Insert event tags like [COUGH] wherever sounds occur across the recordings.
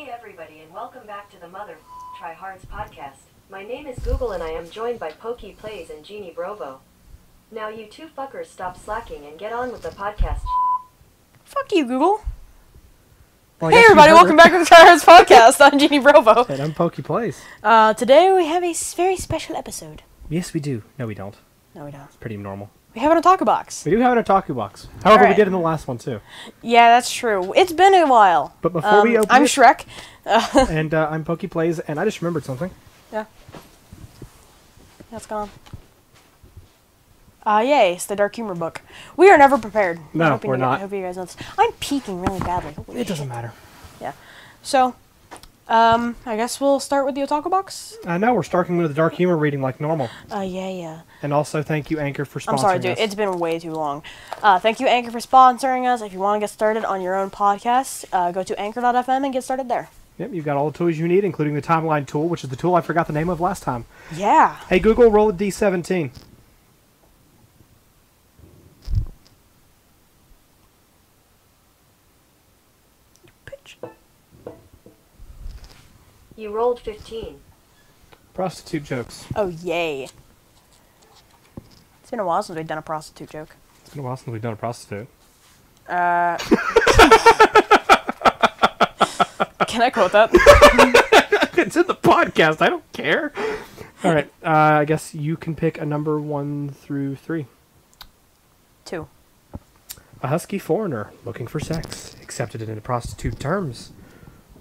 Hey everybody and welcome back to the Mother Try Hards podcast. My name is Google and I am joined by Poky Plays and Jeany Brovo. Now you two fuckers stop slacking and get on with the podcast. Fuck you, Google. Well, Hey, everybody, welcome back to the Tryhards Podcast. I'm Jeany Brovo. And I'm Poky Plays. Uh, today we have a s- very special episode. Yes, we do. No, we don't. No, we don't. It's pretty normal. We have an Otaku box. We do have an otaku box. However, we did in the last one too. Yeah, that's true. It's been a while. But before we Um, open I'm it- Shrek. [LAUGHS] And uh, I'm Poky Plays, and I just remembered something. Yeah. That's gone. Uh, yay, it's the Dark Humor book. We are never prepared. No, we're not. I hope you guys know this. I'm peeking really badly. Holy It doesn't matter. Yeah. So, um, I guess we'll start with the Otaku box. I know we're starting with the dark humor reading like normal. Uh, yeah, yeah. And also, thank you, Anchor, for sponsoring I'm sorry, dude. us. It's been way too long. Uh, thank you, Anchor, for sponsoring us. If you want to get started on your own podcast, uh, go to anchor.fm and get started there. Yep, you've got all the tools you need, including the timeline tool, which is the tool I forgot the name of last time. Yeah. Hey, Google, roll a D17. You rolled 15. Prostitute jokes. Oh, yay. It's been a while since we've done a prostitute joke. It's been a while since we've done a prostitute. Uh, [LAUGHS] can I quote that? [LAUGHS] it's in the podcast. I don't care. All right. Uh, I guess you can pick a number one through three. Two. A husky foreigner looking for sex accepted it into prostitute terms.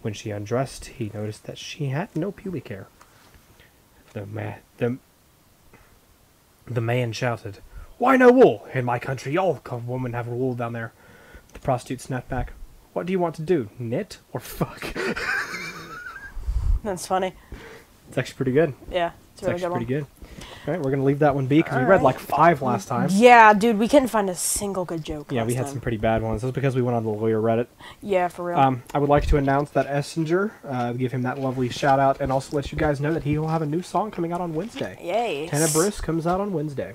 When she undressed, he noticed that she had no pubic hair. The ma- the the man shouted, "Why no wool? In my country, all women have wool down there." The prostitute snapped back, "What do you want to do? Knit or fuck?" [LAUGHS] That's funny. it's actually pretty good. Yeah, it's It's really actually good one. pretty good. Right, we're gonna leave that one be because we read like five last time. Yeah, dude, we couldn't find a single good joke. Yeah, we had time. some pretty bad ones. That was because we went on the lawyer Reddit. Yeah, for real. Um, I would like to announce that Essenger, uh, give him that lovely shout out, and also let you guys know that he will have a new song coming out on Wednesday. Yay. Tenebris comes out on Wednesday.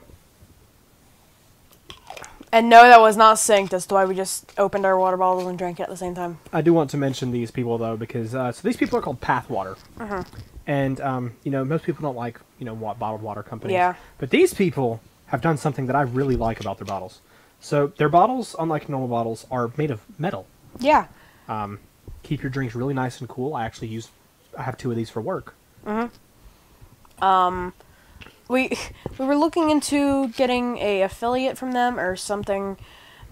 And no, that was not synced. That's why we just opened our water bottles and drank it at the same time. I do want to mention these people though, because uh, so these people are called Pathwater, Uh-huh. And um, you know most people don't like you know bottled water companies. Yeah. But these people have done something that I really like about their bottles. So their bottles, unlike normal bottles, are made of metal. Yeah. Um, keep your drinks really nice and cool. I actually use, I have two of these for work. Mhm. Um, we [LAUGHS] we were looking into getting a affiliate from them or something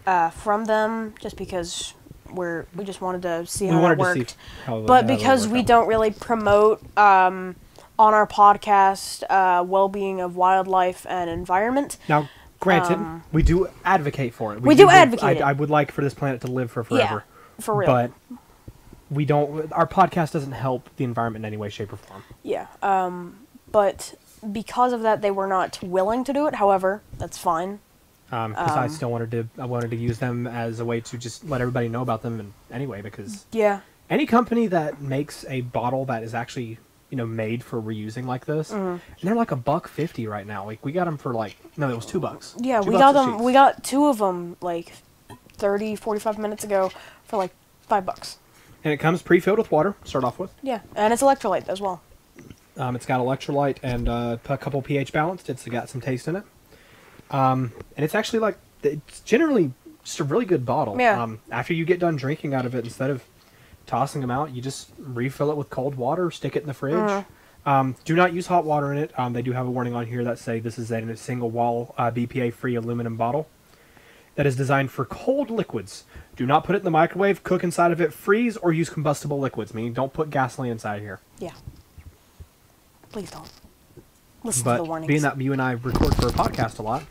uh, from them just because we're we just wanted to see We how it that to see worked. how but how because we don't really promote um, on our podcast uh, well-being of wildlife and environment. Now, granted, we do advocate for it. Um, We do live- advocate I. I would like for this planet to live for forever. Yeah, for real. But we don't. Our podcast doesn't help the environment in any way, shape, or form. Yeah. Um, but because of that, they were not willing to do it. However, that's fine. Because Um, I still wanted to. I wanted to use them as a way to just let everybody know about them. And anyway, because Yeah. any company that makes a bottle that is actually you know made for reusing like this, Mm-hmm. and they're like a buck fifty right now. Like we got them for like no, it was two bucks. Yeah, Two we bucks got them. sheet. We got two of them like 30, 45 minutes ago for like five bucks. and it comes pre-filled with water. Start off with. Yeah, and it's electrolyte as well. Um, it's got electrolyte and uh, a couple pH balanced. It's got some taste in it. Um, and it's actually like it's generally just a really good bottle. Yeah. Um, after you get done drinking out of it, instead of tossing them out, you just refill it with cold water, stick it in the fridge. Uh-huh. Um, do not use hot water in it. Um, they do have a warning on here that say this is a single wall uh, BPA free aluminum bottle that is designed for cold liquids. Do not put it in the microwave, cook inside of it, freeze, or use combustible liquids. Meaning, don't put gasoline inside here. Yeah. Please don't. Listen to the But warnings. being that you and I record for a podcast a lot,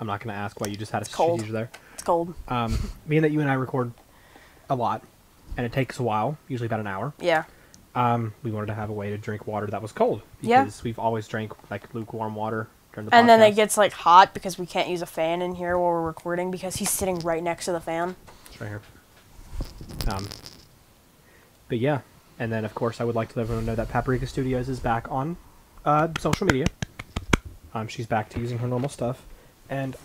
I'm not going to ask why you just had a cold. strategy there. it's cold. Um, being that you and I record a lot, and it takes a while, usually about an hour, Yeah. um, we wanted to have a way to drink water that was cold Yeah. because we've always drank like lukewarm water during the And then it gets like hot because we can't use a fan in here while we're recording because he's sitting right next to the fan. It's right here. Um, but yeah, and then of course I would like to let everyone know that Paprika Studios is back on uh, social media. Um, she's back to using her normal stuff, and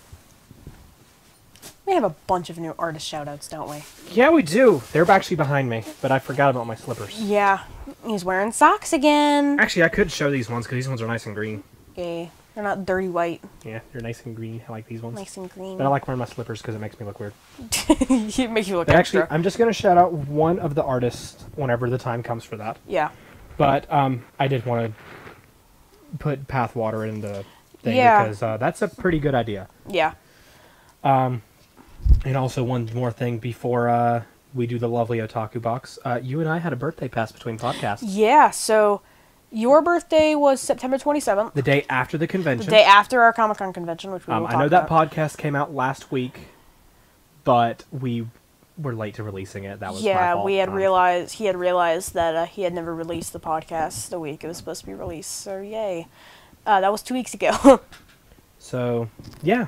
We have a bunch of new artist shoutouts, don't we? Yeah, we do. They're actually behind me, but I forgot about my slippers. Yeah. He's wearing socks again. Actually, I could show these ones because these ones are nice and green. Okay. They're not dirty white. Yeah, they're nice and green. I like these ones. Nice and green. But I like wearing my slippers because it makes me look weird. [LAUGHS] it makes you look But extra. actually, I'm just gonna shout out one of the artists whenever the time comes for that. yeah. But um, I did want to put Pathwater in the thing Yeah. because uh, that's a pretty good idea. Yeah. And also one more thing before uh, we do the lovely otaku box. Uh, you and I had a birthday pass between podcasts. Yeah. So your birthday was September 27th, The day after the convention. the day after our Comic Con convention, which we um, I know that about. podcast came out last week, but we were late to releasing it. That was yeah, we had Um, realized he had realized that uh, he had never released the podcast the week it was supposed to be released. So yay, uh, that was two weeks ago. [LAUGHS] So yeah,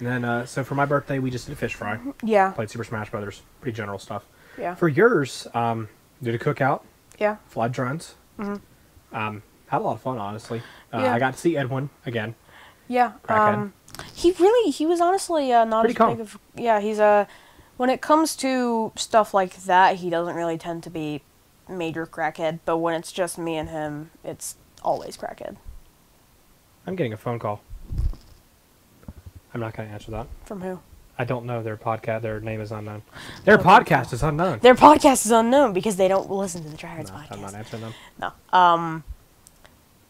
and then uh, so for my birthday we just did a fish fry. yeah, Played Super Smash Brothers. Pretty general stuff. yeah, For yours, um, did a cookout. yeah, Flied drones. Um, had a lot of fun, honestly. Uh. Yeah. I got to see Edwin again. yeah. Crackhead. Um, he really, he was honestly uh, not Pretty as calm. big of. Yeah, he's Uh, when it comes to stuff like that, he doesn't really tend to be major crackhead. But when it's just me and him, it's always crackhead. I'm getting a phone call. I'm not going to answer that. From who? I don't know their podcast. Their name is unknown. Their podcast is unknown. Their podcast is unknown because they don't listen to the Tryhards No, podcast. I'm not answering them. No. Um.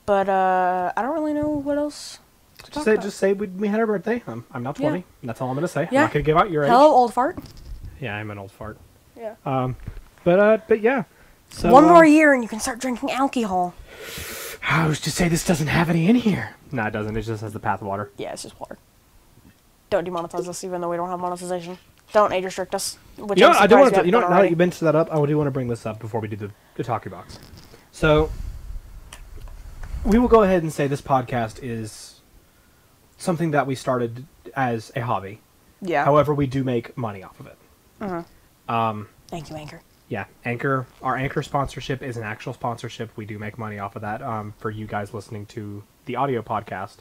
But uh, I don't really know what else. To Just talk say, about. just say we, we had our birthday. I'm, I'm now 20. Yeah. That's all I'm going to say. Yeah. I'm not going to give out your age. Hello, old fart. Yeah, I'm an old fart. Yeah. Um, but uh, but yeah. So, One more uh, year and you can start drinking alcohol. I was just say this doesn't have any in here. No, it doesn't. It just has the path of water. Yeah, it's just water. Don't demonetize us, even though we don't have monetization. Don't age restrict us. Which You know, I'm do surprised want we to. You know, haven't now done that you mentioned that up, I do want to bring this up before we do the the talkie box. So, we will go ahead and say this podcast is something that we started as a hobby. Yeah. However, we do make money off of it. Um, Thank you, Anchor. Yeah, Anchor. Our Anchor sponsorship is an actual sponsorship. We do make money off of that. Um, for you guys listening to the audio podcast.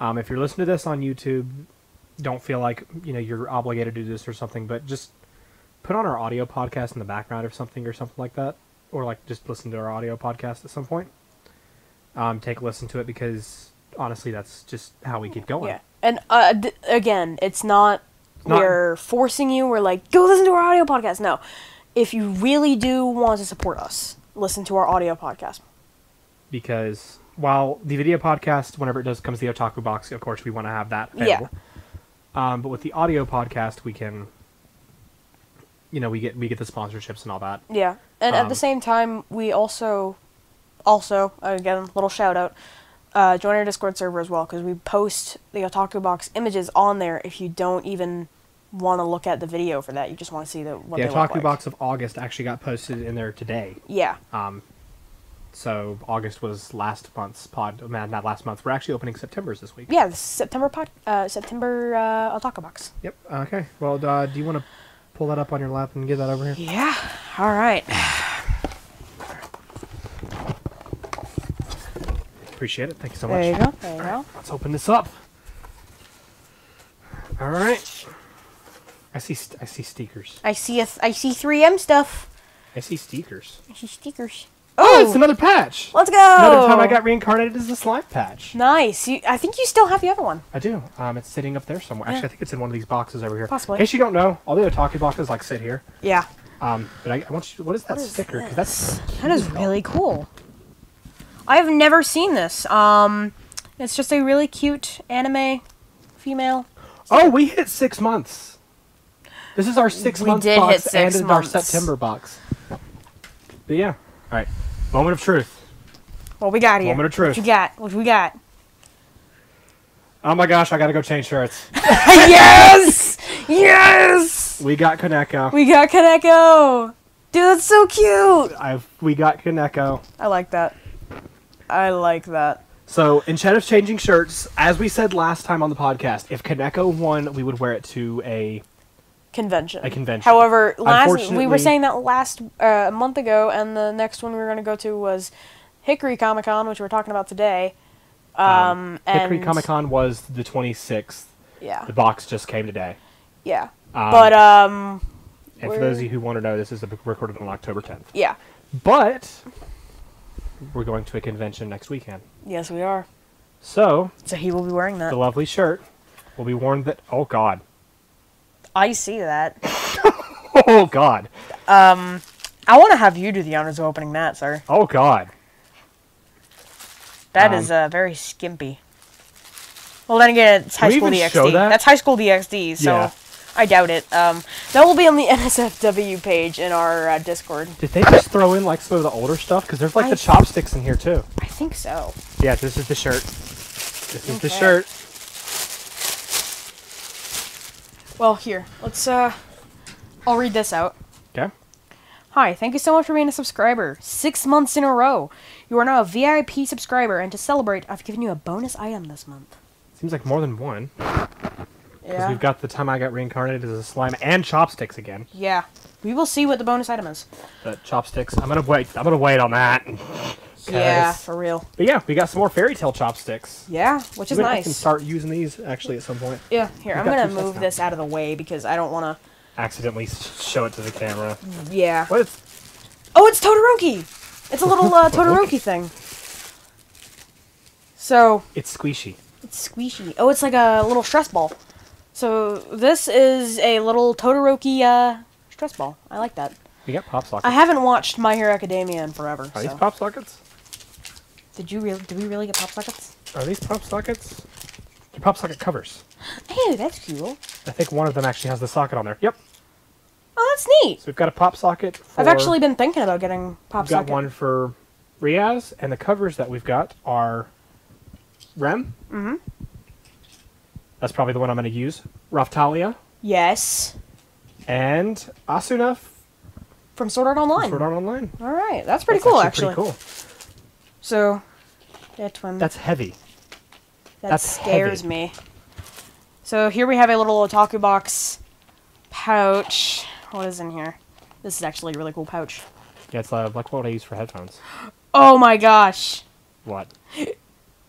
Um, if you're listening to this on YouTube, don't feel like you know you're obligated to do this or something, but just put on our audio podcast in the background or something or something like that, or like just listen to our audio podcast at some point. Um, take a listen to it because honestly, that's just how we keep going. Yeah. And uh, d- again, it's not, Not- we're forcing you. We're like, go listen to our audio podcast. No. If you really do want to support us, listen to our audio podcast. Because while the video podcast, whenever it does comes to the otaku box, of course we want to have that Yeah. Um, but with the audio podcast, we can, you know, we get we get the sponsorships and all that. Yeah, and at Um, the same time, we also, also again, little shout out, uh, join our Discord server as well because we post the Otaku Box images on there. If you don't even want to look at the video for that, you just want to see the what the they look otaku like. box of August actually got posted in there today. Yeah, Um, so August was last month's pod. Man, not last month. We're actually opening September's this week. yeah, September pod, uh, September uh, Otaku Box. Yep. Okay. Well, uh, do you want to pull that up on your lap and get that over here? Yeah. All right. Appreciate it. Thank you so much. There you go. There you go. Let's open this up. All right. I see. St- I see stickers. I see a th- I see 3M stuff. I see stickers. I see stickers. Oh, it's another patch. Let's go. Another time I got reincarnated as a slime patch. Nice. You, I think you still have the other one. I do. Um, it's sitting up there somewhere. Actually, I think it's in one of these boxes over here. Possibly. In case you don't know, all the otaku boxes like sit here. Yeah. Um, but I, I want you. What is that What is sticker? Because that's That is really cool. I have never seen this. Um, it's just a really cute anime female. Oh, we hit six months. This is our six We month did box hit six and it's our. September box. But yeah. All right. Moment of truth. What we got here? Moment of truth. What you got? What we got? Oh my gosh, I gotta go change shirts. [LAUGHS] yes! Yes! we got Koneko. We got Koneko! Dude, that's so cute! I've we got Koneko. I like that. I like that. So instead of changing shirts, as we said last time on the podcast, if Koneko won, we would wear it to a Convention. A convention. However, last we were saying that last uh, month ago, and the next one we were going to go to was Hickory Comic Con, which we're talking about today. Um, and Hickory Comic Con was the 26th. Yeah. The box just came today. Yeah. Um, but um, And for those of you who want to know, this is recorded on October 10th. yeah. But we're going to a convention next weekend. Yes, we are. So So he will be wearing that. the lovely shirt will be worn that. Oh God. I see that. [LAUGHS] Oh God. Um, I want to have you do the honors of opening that, sir. Oh God. That Um, is uh, very skimpy. Well, then again, it's High School DxD. that? That's High School DxD, so Yeah. I doubt it. Um, that will be on the [LAUGHS] NSFW page in our uh, Discord. Did they just throw in like some of the older stuff? Because there's like I- the chopsticks in here too. I think so. Yeah, this is the shirt. This is the shirt. Well, here, let's. uh I'll read this out. Okay. Hi, thank you so much for being a subscriber. Six months in a row. You are now a VIP subscriber, and to celebrate, I've given you a bonus item this month. Seems like more than one. Because Yeah. we've got the time I got reincarnated as a slime and chopsticks again. Yeah. We will see what the bonus item is. The chopsticks. I'm gonna wait. I'm gonna wait on that. [LAUGHS] Yeah, for real. But yeah, we got some more fairy tale chopsticks. Yeah, which is We're gonna have to nice. start using these actually at some point. Yeah, here, We've I'm gonna move this out of the way because I don't want to Accidentally show it to the camera. Yeah. What? Is, Oh, it's Todoroki! It's a little uh, [LAUGHS] Todoroki thing. So, it's squishy. it's squishy. Oh, it's like a little stress ball. So, this is a little Todoroki uh, stress ball. I like that. We got pop sockets. I haven't watched My Hero Academia in forever. Are these pop sockets? Did you really? Did we really get pop sockets? Are these pop sockets? They're pop socket covers. Hey, that's cool. I think one of them actually has the socket on there. Yep. Oh, that's neat. So we've got a pop socket. For, I've actually been thinking about getting pop We've got socket. one for Rias, and the covers that we've got are Rem. Mm-hmm. That's probably the one I'm going to use. Raphtalia Yes, and Asuna from Sword Art Online. Sword Art Online. All right, that's pretty That's cool, actually. Pretty cool. So, that one That's heavy. that that's scares heavy. me. So here we have a little otaku box pouch. What is in here? This is actually a really cool pouch. Yeah, it's uh, like what I use for headphones. [GASPS] Oh my gosh! What?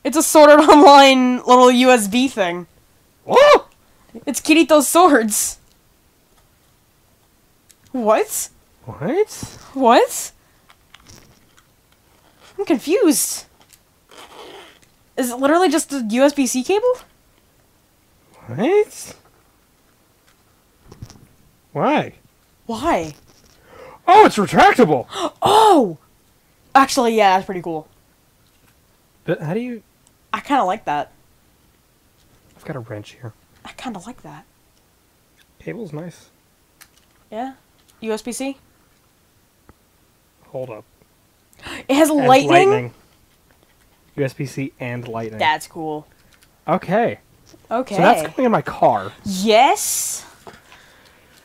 It's a Sword Art Online little USB thing. Oh! It's Kirito's swords. What? What? What? I'm confused. Is it literally just a USB C cable? What? Why? Why? Oh, it's retractable. [GASPS] Oh! Actually, yeah, that's pretty cool. But how do you? I kind of like that. I've got a wrench here. I kind of like that. Cable's nice. Yeah? USB C? Hold up. It has And lightning? USB C and lightning. That's cool. Okay. Okay. So that's going in my car. yes?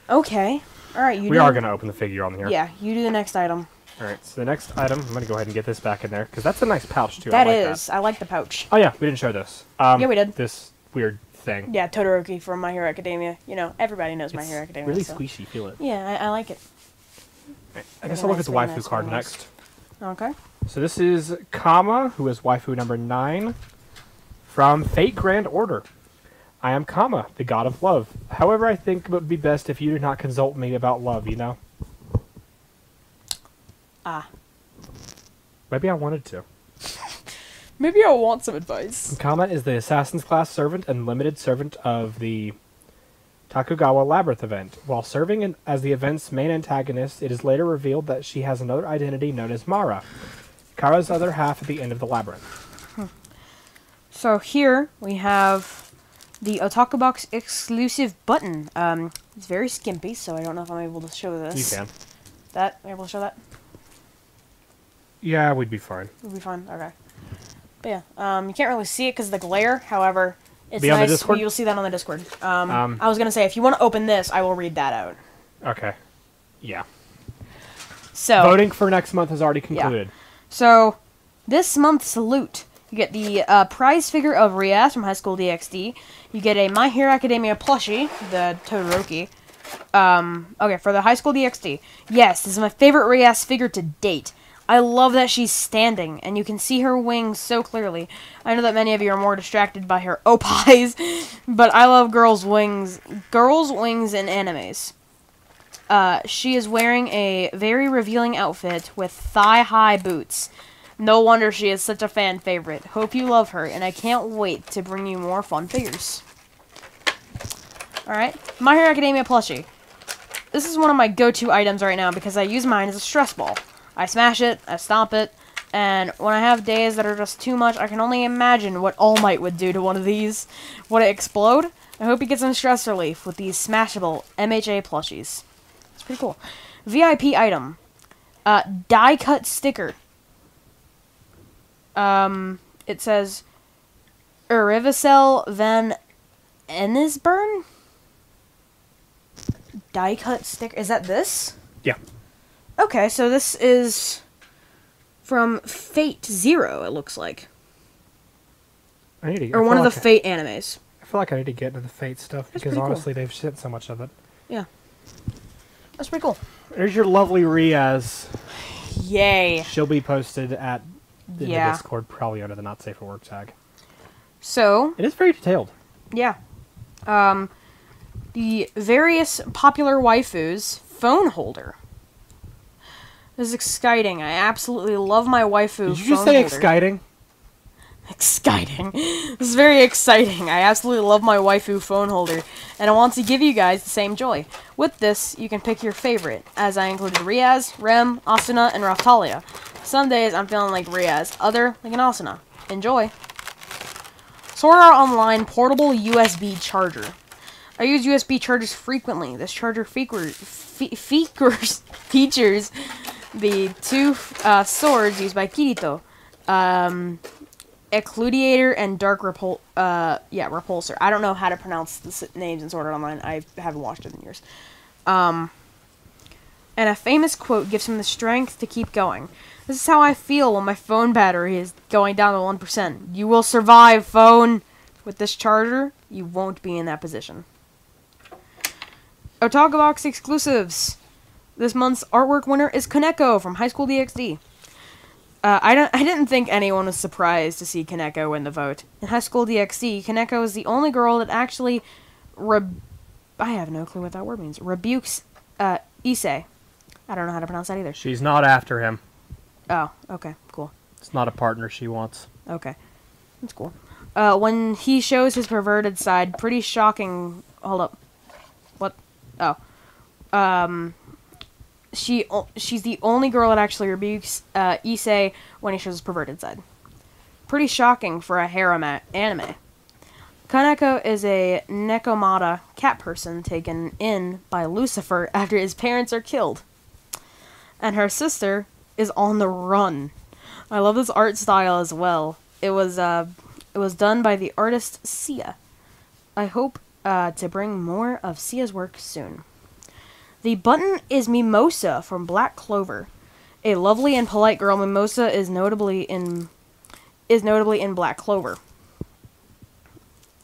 Okay. Alright, you we do... are going to open the figure on here. Yeah, you do the next item. All right. So the next item, I'm going to go ahead and get this back in there because that's a nice pouch too. That I like is. I like the pouch. Oh yeah, we didn't show this. Um, Yeah, we did. This weird thing. Yeah, Todoroki from My Hero Academia. You know, everybody knows My It's Hero Academia. Really so- squishy. Feel it. Yeah, I, I like it. I guess I'll look at the waifu card next. Okay. So this is Kama, who is waifu number nine from Fate Grand Order. I am Kama, the god of love. However, I think it would be best if you do not consult me about love, you know? Ah. Maybe I wanted to. [LAUGHS] Maybe I want some advice. Kama is the Assassin's Class servant and limited servant of the Tokugawa Labyrinth event. While serving in, as the event's main antagonist, it is later revealed that she has another identity known as Mara, Kara's other half at the end of the labyrinth. So here we have the Otaku Box exclusive button. Um, it's very skimpy, so I don't know if I'm able to show this. You can. That able to show that? Yeah, we'd be fine. We'd be fine, Okay. But yeah, um, you can't really see it because of the glare. However, it's Be nice. You'll see that on the Discord. Um, Um, I was gonna say if you want to open this, I will read that out. Okay. Yeah. So Voting for next month has already concluded. So, this month's loot. You get the uh, prize figure of Rias from High School DxD. You get a My Hero Academia plushie, the Todoroki. Um, okay, for the High School DxD. Yes, this is my favorite Rias figure to date. I love that she's standing and you can see her wings so clearly. I know that many of you are more distracted by her [LAUGHS] opis, but I love girls' wings. Girls' wings in animes. Uh, she is wearing a very revealing outfit with thigh-high boots. No wonder she is such a fan favorite. Hope you love her, and I can't wait to bring you more fun figures. Alright, My Hero Academia plushie. This is one of my go-to items right now because I use mine as a stress ball. I smash it, I stomp it, and when I have days that are just too much, I can only imagine what All Might would do to one of these. Would it explode? I hope he gets some stress relief with these smashable MHA plushies. It's pretty cool. VIP item. Uh, die cut sticker. Um, it says Erivicel Van Ennisburn? Die cut sticker. Is that this? Yeah. Okay, so this is from Fate Zero, it looks like. I need to. Or I one of feel the like Fate animes. I, I feel like I need to get into the Fate stuff because pretty cool. honestly, they've sent so much of it. Yeah. That's pretty cool. There's your lovely Rias. Yay. She'll be posted at in Yeah. the Discord, probably under the not safe for work tag. So, It is very detailed. yeah. Um, the various popular waifus phone holder. This is exciting. I absolutely love my waifu Did you just say holder. exciting? Exciting. This is very exciting. I absolutely love my waifu phone holder, and I want to give you guys the same joy. With this, you can pick your favorite, as I included Rias, Rem, Asuna, and Raphtalia. Some days I'm feeling like Rias, other like an Asuna. Enjoy. Sword Art Online portable USB charger. I use USB chargers frequently. This charger features features [LAUGHS] features the two uh, swords used by Kirito. Um, Elucidator and Dark Repul- uh, yeah, Repulser. I don't know how to pronounce the names in Sword Art Online. I haven't watched it in years. Um, and a famous quote gives him the strength to keep going. This is how I feel when my phone battery is going down to 1%. You will survive, phone! With this charger, you won't be in that position. Otaku Box exclusives. This month's artwork winner is Koneko from High School DxD. Uh, I don't. I didn't think anyone was surprised to see Koneko win the vote. In High School DxD, Koneko is the only girl that actually, re- I have no clue what that word means. Rebukes, uh, Issei. I don't know how to pronounce that either. She's not after him. Oh, okay, cool. It's not a partner she wants. Okay, that's cool. Uh, when he shows his perverted side, pretty shocking. Hold up, what? Oh, um, she she's the only girl that actually rebukes uh, Issei when he shows his perverted side. Pretty shocking for a harem anime. Koneko is a Nekomata cat person taken in by Lucifer [LAUGHS] after his parents are killed. And her sister is on the run. I love this art style as well. It was uh, it was done by the artist Sia. I hope uh, to bring more of Sia's work soon. The button is Mimosa from Black Clover. A lovely and polite girl, Mimosa is notably in is notably in Black Clover.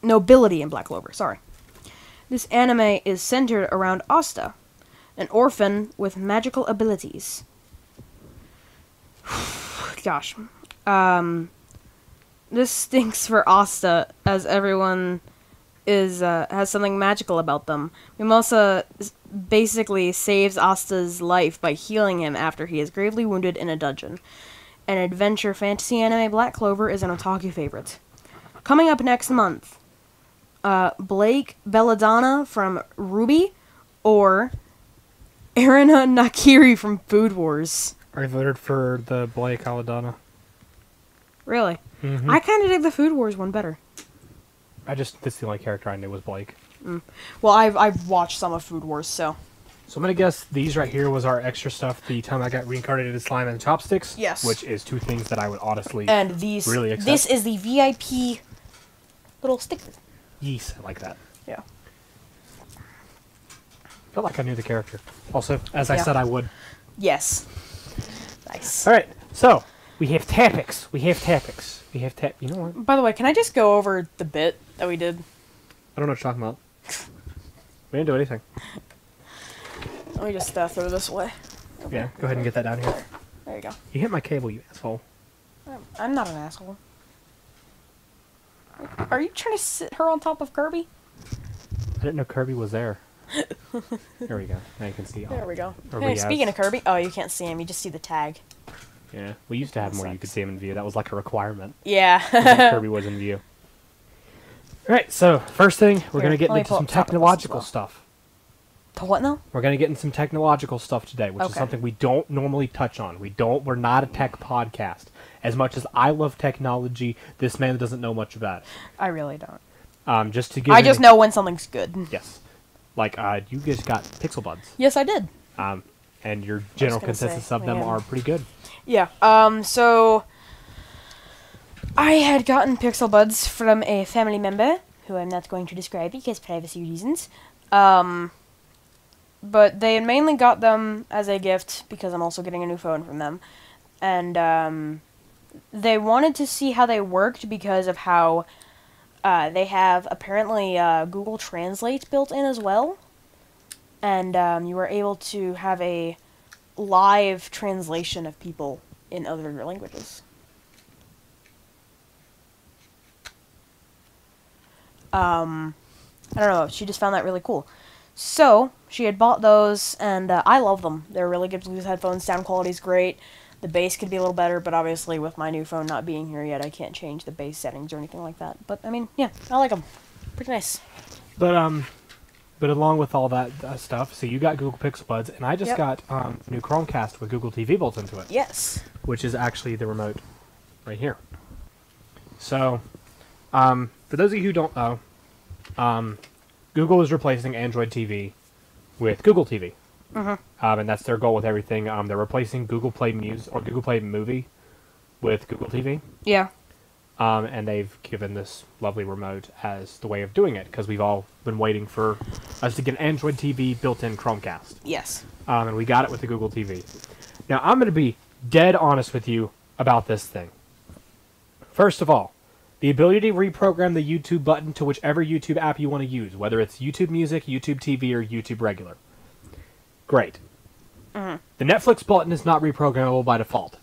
Nobility in Black Clover, sorry. This anime is centered around Asta, an orphan with magical abilities. [SIGHS] Gosh. Um this stinks for Asta as everyone is uh, has something magical about them. Mimosa basically saves Asta's life by healing him after he is gravely wounded in a dungeon. An adventure fantasy anime Black Clover is an otaku favorite. Coming up next month, uh, Blake Belladonna from RWBY or Erina [LAUGHS] Nakiri from Food Wars. I voted for the Blake Belladonna. Really? Mhm. I kind of dig the Food Wars one better. I just that's the only character I knew was Blake. Mm. Well, I've I've watched some of Food Wars, so So I'm gonna guess these right here was our extra stuff. The time I got reincarnated as slime and chopsticks. Yes. Which is two things that I would honestly. and these Really accept- this is the VIP little sticker. Yes, I like that. Yeah. Felt like I knew the character. Also, as I Yeah. said, I would. Yes. Nice. All right. So we have topics. We have topics. We have tap. You know what? By the way, can I just go over the bit that we did? I don't know what you're talking about. We didn't do anything. Let me just uh, throw this away. Yeah. Go ahead and get that down here. There you go. You hit my cable, you asshole. I'm- not an asshole. Are you trying to sit her on top of Kirby? I didn't know Kirby was there. [LAUGHS] there we go. Now you can see. all- There we go. Hey, speaking of Kirby, oh, you can't see him. You just see the tag. Yeah, we used to have more. You could see him in view. That was like a requirement. Yeah. Kirby was in view. All right, so first thing we're Here, gonna get into some up topic list as technological well. stuff. the what now? We're gonna get into some technological stuff today, which is something we don't normally touch on. We don't. We're not a tech podcast. As much as I love technology, this man doesn't know much about it. I really don't. Um, just to give. I just ex- know when something's good. Yes, like uh, you guys got Pixel Buds, Yes, I did. um, and your general gonna say, consensus of them man. are pretty good. Yeah. Um. So I had gotten Pixel Buds from a family member who I'm not going to describe because privacy reasons. Um. But they mainly got them as a gift because I'm also getting a new phone from them, and um, they wanted to see how they worked because of how uh, they have apparently uh, Google Translate built in as well, and um, you were able to have a live translation of people in other languages. Um, I don't know. She just found that really cool. So she had bought those, and uh, I love them. They're really good Bluetooth headphones. Sound quality's great. The bass could be a little better, but obviously with my new phone not being here yet, I can't change the bass settings or anything like that. But I mean, yeah, I like them. Pretty nice. But um, but along with all that uh, stuff, so you got Google Pixel Buds, and I just Yep. got um, new Chromecast with Google TV built into it, Yes. which is actually the remote right here. So, um, for those of you who don't know, um, Google is replacing Android TV with Google TV, Mhm. um, and that's their goal with everything. Um, they're replacing Google Play Music or Google Play Movie with Google TV. Yeah. Um, and they've given this lovely remote as the way of doing it because we've all been waiting for us to get an Android TV built-in Chromecast, Yes. um, and we got it with the Google TV. Now I'm going to be dead honest with you about this thing. First of all, the ability to reprogram the YouTube button to whichever YouTube app you want to use, whether it's YouTube Music, YouTube TV, or YouTube Regular. Great. The Netflix button is not reprogrammable by default.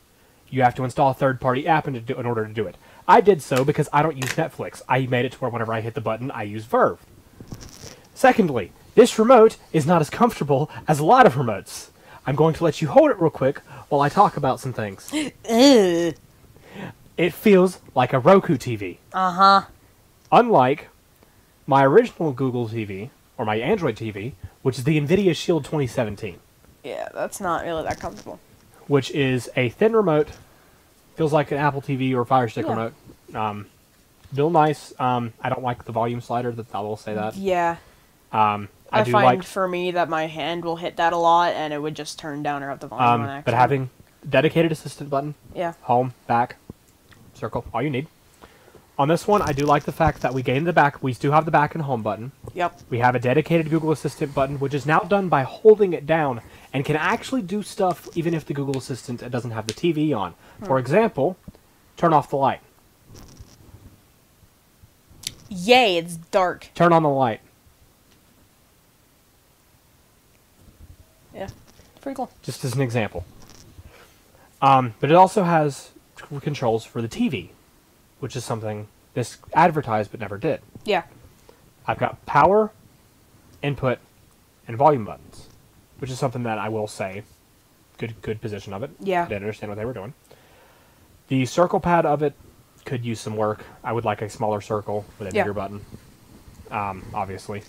You have to install a third-party app in, do, in order to do it. I did so because I don't use Netflix. I made it to where whenever I hit the button, I use Verve. Secondly, this remote is not as comfortable as a lot of remotes. I'm going to let you hold it real quick while I talk about some things. It feels like a Roku TV. Uh huh. Unlike my original Google TV, or my Android TV, which is the NVIDIA Shield 2017, Yeah, that's not really that comfortable. which is a thin remote, feels like an Apple TV or Fire Stick Yeah. remote. Um, real nice. Um, I don't like the volume slider. That I will say that. Yeah. Um, I, I, do find like, for me that my hand will hit that a lot, and it would just turn down or up the volume. um, but having dedicated assistant button, yeah, home, back, circle, all you need. On this one, I do like the fact that we gained the back. We do have the back and home button. yep, We have a dedicated Google Assistant button, which is now done by holding it down and can actually do stuff even if the Google Assistant doesn't have the TV on. For example, turn off the light, yay, it's dark. turn on the light. Yeah, pretty cool. just as an example. Um, but it also has controls for the TV, which is something this advertised but never did. Yeah, I've got power, input, and volume buttons, which is something that I will say, good good position of it. Yeah. I didn't understand what they were doing. The circle pad of it could use some work. I would like a smaller circle with a Yeah. bigger button, um, obviously.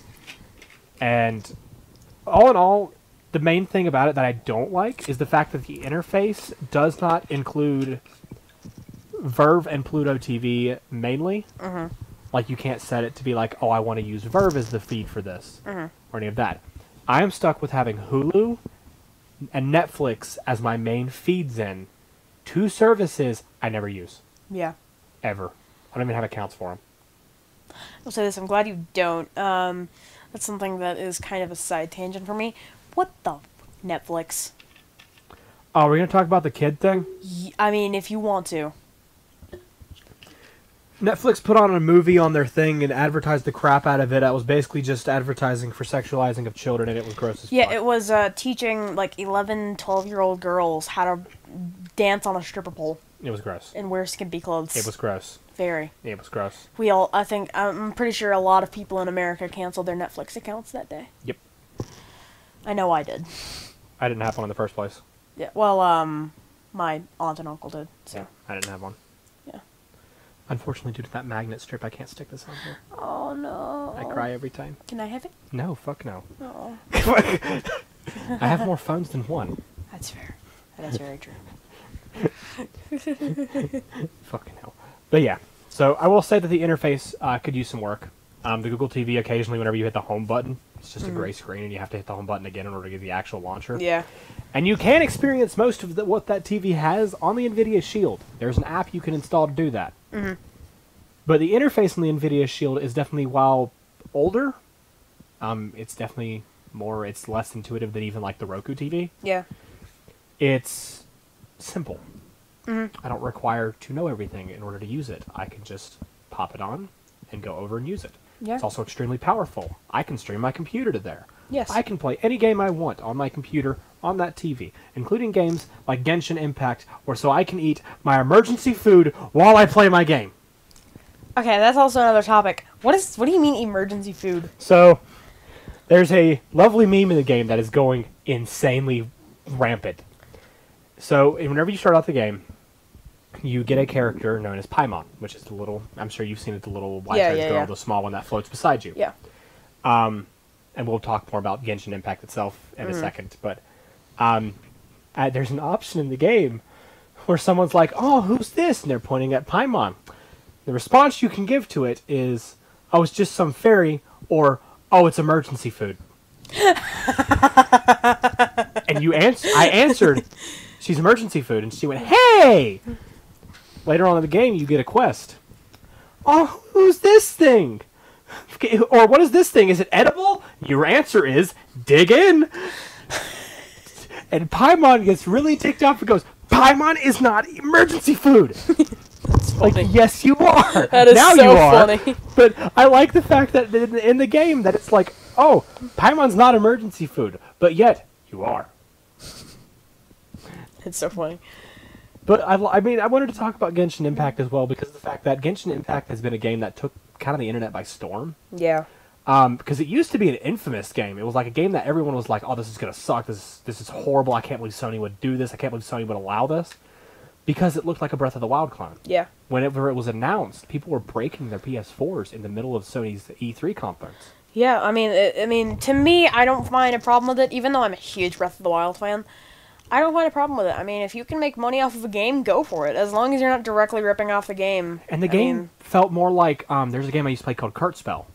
And all in all, the main thing about it that I don't like is the fact that the interface does not include Verve and Pluto TV mainly. Mhm. Like you can't set it to be like, oh, I want to use Verve as the feed for this Mhm. or any of that. I am stuck with having Hulu and Netflix as my main feeds in two services I never use yeah. ever. I don't even have accounts for them. I'll say this. I'm glad you don't. Um, that's something that is kind of a side tangent for me. What the f- Netflix? Oh, we're gonna talk about the kid thing. Y- I mean, if you want to. Netflix put on a movie on their thing and advertised the crap out of it. That was basically just advertising for sexualizing of children, and it was gross as Yeah, fuck. it was uh, teaching like 11, 12 year old girls how to dance on a stripper pole It was gross. and wear skimpy clothes. It was gross. very. It was gross. We all, I think, I'm pretty sure a lot of people in America canceled their Netflix accounts that day. Yep. I know I did. I didn't have one in the first place. Yeah. Well, um, my aunt and uncle did. So. I didn't have one. Unfortunately, due to that magnet strip, I can't stick this on here. Oh no. I cry every time. Can I have it? No, fuck no. Oh, [LAUGHS] I have more phones than one. that's fair. That is very true. [LAUGHS] Fucking hell. But yeah, so I will say that the interface uh, could use some work. Um, the Google TV occasionally, whenever you hit the home button, it's just a gray screen, and you have to hit the home button again in order to get the actual launcher. Yeah. And you can experience most of the, what that TV has on the NVIDIA Shield. There's an app you can install to do that. Mm-hmm. But the interface on the NVIDIA Shield is definitely, while older, um, it's definitely more, it's less intuitive than even like the Roku TV. Yeah. It's simple. Mm-hmm. I don't require to know everything in order to use it. I can just pop it on and go over and use it. Yeah. It's also extremely powerful. I can stream my computer to there. Yes. I can play any game I want on my computer on that TV, including games like Genshin Impact, or so I can eat my emergency food while I play my game. Okay, that's also another topic. What is? What do you mean emergency food? So, there's a lovely meme in the game that is going insanely rampant. So, whenever you start out the game, you get a character known as Paimon, which is the little, I'm sure you've seen it, the little white Yeah, yeah, girl, yeah. the small one that floats beside you. Yeah. Um, and we'll talk more about Genshin Impact itself in a second. But um, uh, there's an option in the game where someone's like, "Oh, who's this?" and they're pointing at Paimon. The response you can give to it is, "Oh, it's just some fairy," or "Oh, it's emergency food." [LAUGHS] and you answer. I answered, "She's emergency food," and she went, "Hey!" Later on in the game, you get a quest. Oh, who's this thing? [LAUGHS] Or what is this thing? Is it edible? Your answer is dig in. [LAUGHS] And Paimon gets really ticked off and goes, Paimon is not emergency food. [LAUGHS] like, yes, you are. That is now so you are. funny. But I like the fact that in the, in the game that it's like, oh, Paimon's not emergency food, but yet you are. It's so funny. But I, I mean, I wanted to talk about Genshin Impact as well because of the fact that Genshin Impact has been a game that took kind of the internet by storm. Yeah. Um, because it used to be an infamous game. It was like a game that everyone was like, "Oh, this is gonna suck. This is this is horrible. I can't believe Sony would do this. I can't believe Sony would allow this," because it looked like a Breath of the Wild clone. Yeah. Whenever it was announced, people were breaking their PS4s in the middle of Sony's E3 conference. Yeah, I mean, it, I mean, to me, I don't find a problem with it. Even though I'm a huge Breath of the Wild fan, I don't find a problem with it. I mean, if you can make money off of a game, go for it. As long as you're not directly ripping off the game. And the I game mean, felt more like um, there's a game I used to play called KurtzPel.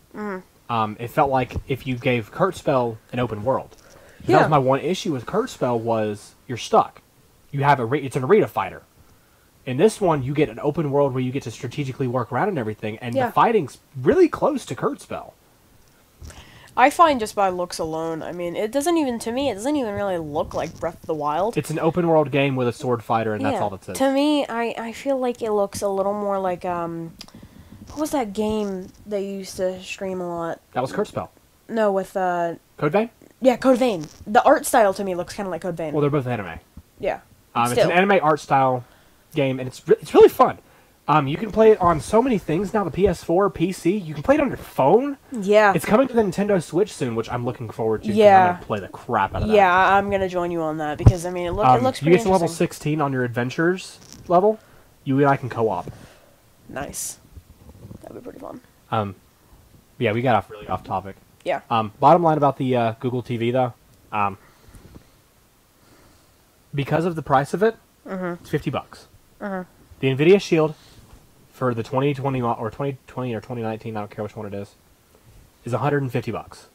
Um, it felt like if you gave KurtzPel an open world. That was my one issue with KurtzPel was you're stuck. You have a re- it's an arena fighter. In this one, you get an open world where you get to strategically work around and everything, and Yeah. the fighting's really close to KurtzPel. I find just by looks alone, I mean, it doesn't even to me, it doesn't even really look like Breath of the Wild. It's an open world game with a sword fighter, and that's all says. To me, I, I feel like it looks a little more like um, what was that game that you used to stream a lot? That was KurtzPel. No, with uh, Code Vein? yeah, Code Vein. The art style to me looks kind of like Code Vein. Well, they're both anime. yeah. Um, it's an anime art style game, and it's re- it's really fun. Um, you can play it on so many things now. The PS4, PC. You can play it on your phone. Yeah. It's coming to the Nintendo Switch soon, which I'm looking forward to. Yeah. I'm gonna play the crap out of that. yeah, I'm gonna join you on that because I mean, it, look, Um, it looks you get to level 16 on your adventures level. You and I can co-op. Nice. That'd be pretty fun. Um, yeah, we got off really off topic. Yeah. Um, bottom line about the uh, Google TV though, um, because of the price of it, Mm-hmm. it's fifty bucks. The Nvidia Shield for the 2020 or 2020 or 2019, I don't care which one it is, is 150 bucks.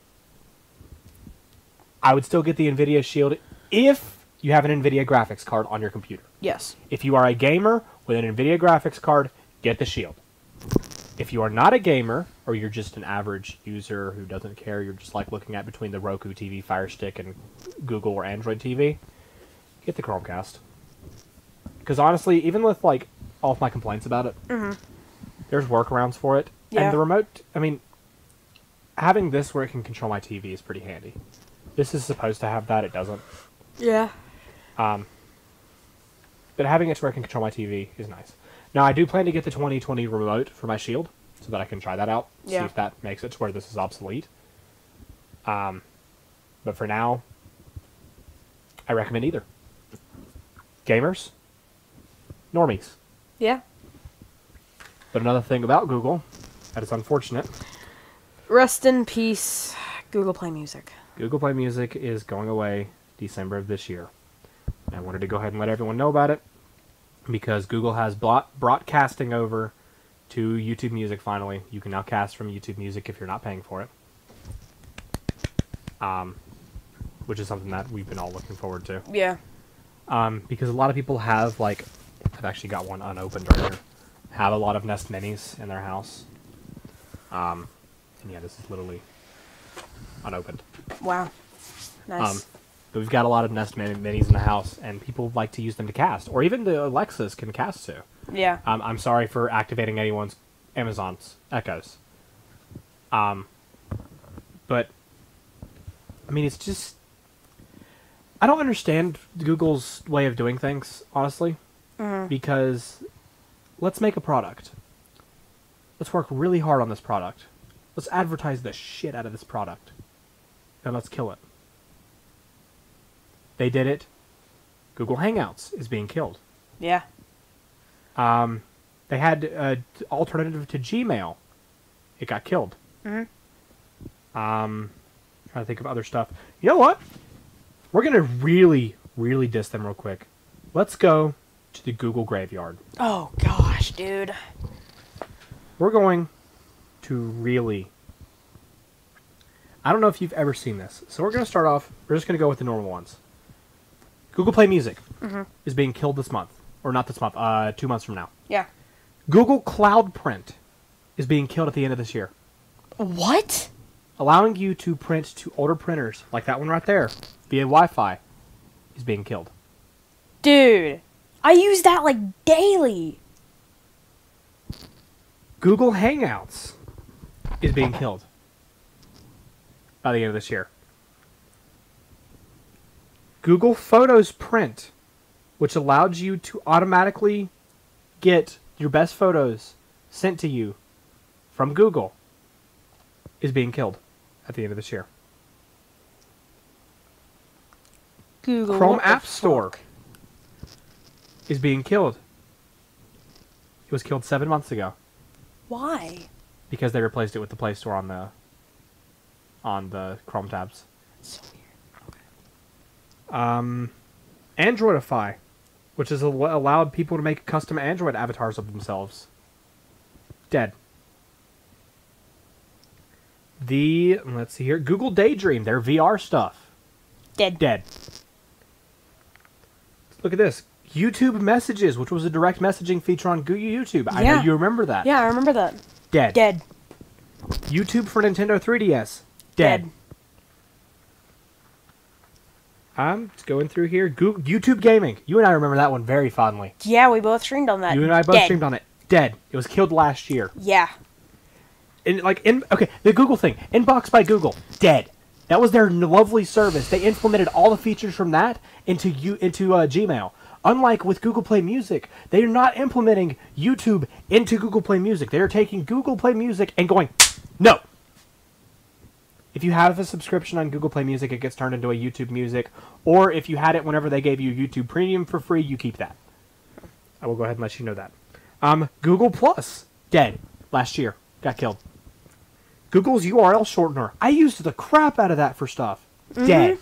I would still get the Nvidia Shield if you have an Nvidia graphics card on your computer. Yes. If you are a gamer with an Nvidia graphics card, get the Shield. If you are not a gamer, or you're just an average user who doesn't care, you're just like looking at between the Roku TV, Fire Stick, and Google or Android TV, get the Chromecast. Because honestly, even with like all of my complaints about it, there's workarounds for it. Yeah. And the remote, I mean, having this where it can control my TV is pretty handy. This is supposed to have that, it doesn't. Yeah. Um, but having it to where I can control my TV is nice. Now I do plan to get the 2020 remote for my Shield so that I can try that out, Yeah. see if that makes it to where this is obsolete. Um, but for now, I recommend either. Gamers, normies. Yeah. But another thing about Google that is unfortunate, Rest in peace, Google Play Music. Google Play Music is going away December of this year. I wanted to go ahead and let everyone know about it because Google has brought broadcasting over to YouTube Music finally. You can now cast from YouTube Music if you're not paying for it. Um, which is something that we've been all looking forward to. Yeah. Um, because a lot of people have like, I've actually got one unopened right here. Have a lot of Nest Minis in their house. Um, and yeah, this is literally unopened. Wow. Nice. Um, but we've got a lot of Nest Min- Minis in the house, and people like to use them to cast, or even the Alexas can cast too. yeah. Um, I'm sorry for activating anyone's Amazon's Echoes. Um, but I mean, it's just I don't understand Google's way of doing things, honestly, because let's make a product. Let's work really hard on this product. Let's advertise the shit out of this product, and let's kill it. They did it. Google Hangouts is being killed. Yeah. Um, they had an alternative to Gmail. It got killed. Mhm. Um, trying to think of other stuff. You know what? We're gonna really, really diss them real quick. Let's go to the Google graveyard. Oh gosh, dude. We're going to really. I don't know if you've ever seen this, so we're gonna start off. We're just gonna go with the normal ones. Google Play Music is being killed this month, or not this month. Uh, two months from now. Yeah. Google Cloud Print is being killed at the end of this year, What? allowing you to print to older printers like that one right there via Wi-Fi is being killed. Dude. I use that like daily. Google Hangouts is being killed by the end of this year. Google Photos Print, which allowed you to automatically get your best photos sent to you from Google, is being killed at the end of this year. Google. Chrome App Store is being killed. It was killed seven months ago Why? because they replaced it with the Play Store on the on the Chrome tabs. So. Um, Androidify, which has al- allowed people to make custom Android avatars of themselves. Dead. The let's see here, Google Daydream, their VR stuff, Dead. dead. Look at this, YouTube Messages, which was a direct messaging feature on YouTube. I know you remember that. Yeah, I remember that. Dead. Dead. YouTube for Nintendo 3DS. Dead. Dead. I'm going through here. Goo- YouTube Gaming. You and I remember that one very fondly. Yeah, we both streamed on that. You and I both Dead. streamed on it. Dead. It was killed last year. Yeah. And like in okay, the Google thing, Inbox by Google, dead. That was their lovely service. They implemented all the features from that into you into uh, Gmail. Unlike with Google Play Music, they are not implementing YouTube into Google Play Music. They are taking Google Play Music and going, no. If you have a subscription on Google Play Music, it gets turned into a YouTube Music. Or if you had it whenever they gave you YouTube Premium for free, you keep that. I will go ahead and let you know that. Um, Google Plus, dead last year, got killed. Google's URL shortener, I used the crap out of that for stuff. Dead.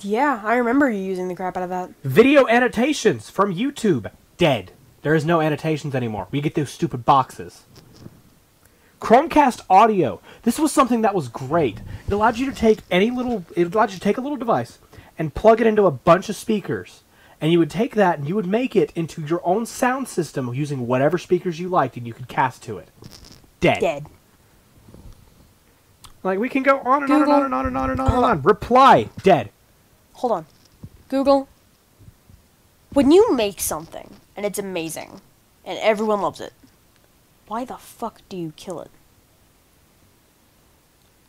Yeah, I remember you using the crap out of that. Video annotations from YouTube, dead. There is no annotations anymore. We get those stupid boxes. Chromecast audio. This was something that was great. It allowed you to take any little. It allowed you to take a little device and plug it into a bunch of speakers, and you would take that and you would make it into your own sound system using whatever speakers you liked, and you could cast to it. Dead. Dead. Like we can go on and on and on and on and on and on and on. Reply. Dead. Hold on. Google. When you make something and it's amazing and everyone loves it, why the fuck do you kill it?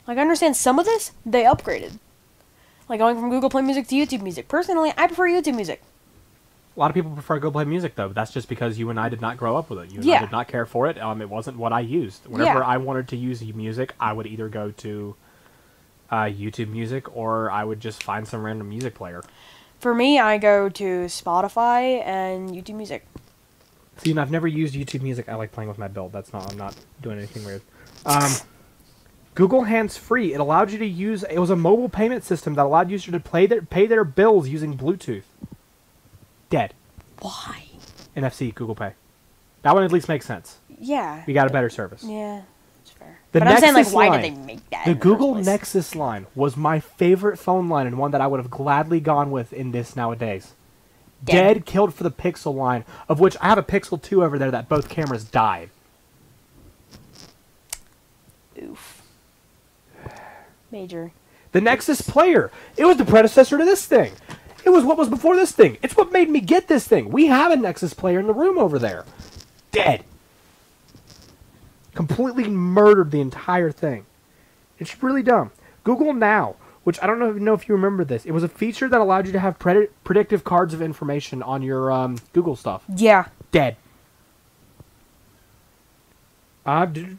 Like, I understand some of this, they upgraded. Like going from Google Play Music to YouTube Music. Personally, I prefer YouTube Music. A lot of people prefer Google Play Music though. But that's just because you and I did not grow up with it. You and I did not care for it. Um, it wasn't what I used. Whenever Yeah. I wanted to use music, I would either go to uh, YouTube Music or I would just find some random music player. For me, I go to Spotify and YouTube Music. See, and I've never used YouTube Music. I like playing with my build. That's not. I'm not doing anything weird. Um, Google Hands Free. It allowed you to use. It was a mobile payment system that allowed users to play their pay their bills using Bluetooth. Dead. Why? NFC Google Pay. That one at least makes sense. Yeah. We got a better service. Yeah, that's fair. The but I'm saying, like, why line. did they make that? The Google place? Nexus line was my favorite phone line and one that I would have gladly gone with in this nowadays. Dead. Dead killed for the Pixel line, of which I have a Pixel 2 over there that both cameras died. Oof. Major. The Nexus Player. It was the predecessor to this thing. It was what was before this thing. It's what made me get this thing. We have a Nexus Player in the room over there. Dead. Completely murdered the entire thing. It's really dumb. Google Now, which I don't know, know if you remember this. It was a feature that allowed you to have predi- predictive cards of information on your um, Google stuff. Yeah. Dead. Uh, d-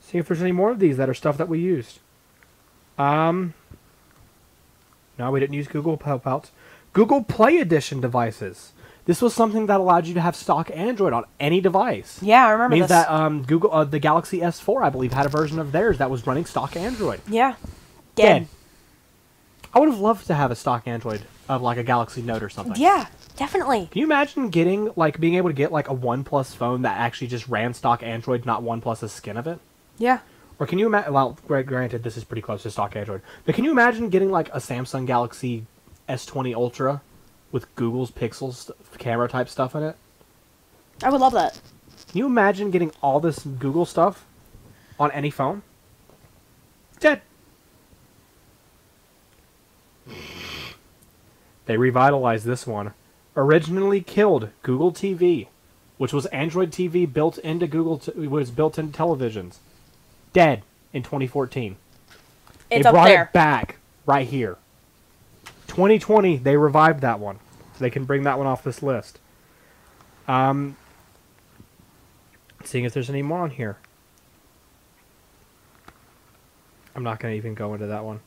see if there's any more of these that are stuff that we used. Um, no, we didn't use Google Help. Google Play Edition devices. This was something that allowed you to have stock Android on any device. Yeah, I remember Means this. that um, Google, uh, the Galaxy S4, I believe, had a version of theirs that was running stock Android. yeah. Dead. Dead. I would have loved to have a stock Android of like a Galaxy Note or something. Yeah, definitely. Can you imagine getting like being able to get like a OnePlus phone that actually just ran stock Android, not OnePlus's skin of it? Yeah. Or can you imagine? Well, granted, this is pretty close to stock Android, but can you imagine getting like a Samsung Galaxy S20 Ultra with Google's Pixel st- camera type stuff in it? I would love that. Can you imagine getting all this Google stuff on any phone? Dead. They revitalized this one. Originally killed Google TV, which was Android TV built into Google. T- was built into televisions. Dead in 2014. It's they up brought it back right here. 2020, they revived that one, so they can bring that one off this list. Um, seeing if there's any more on here. I'm not going to even go into that one.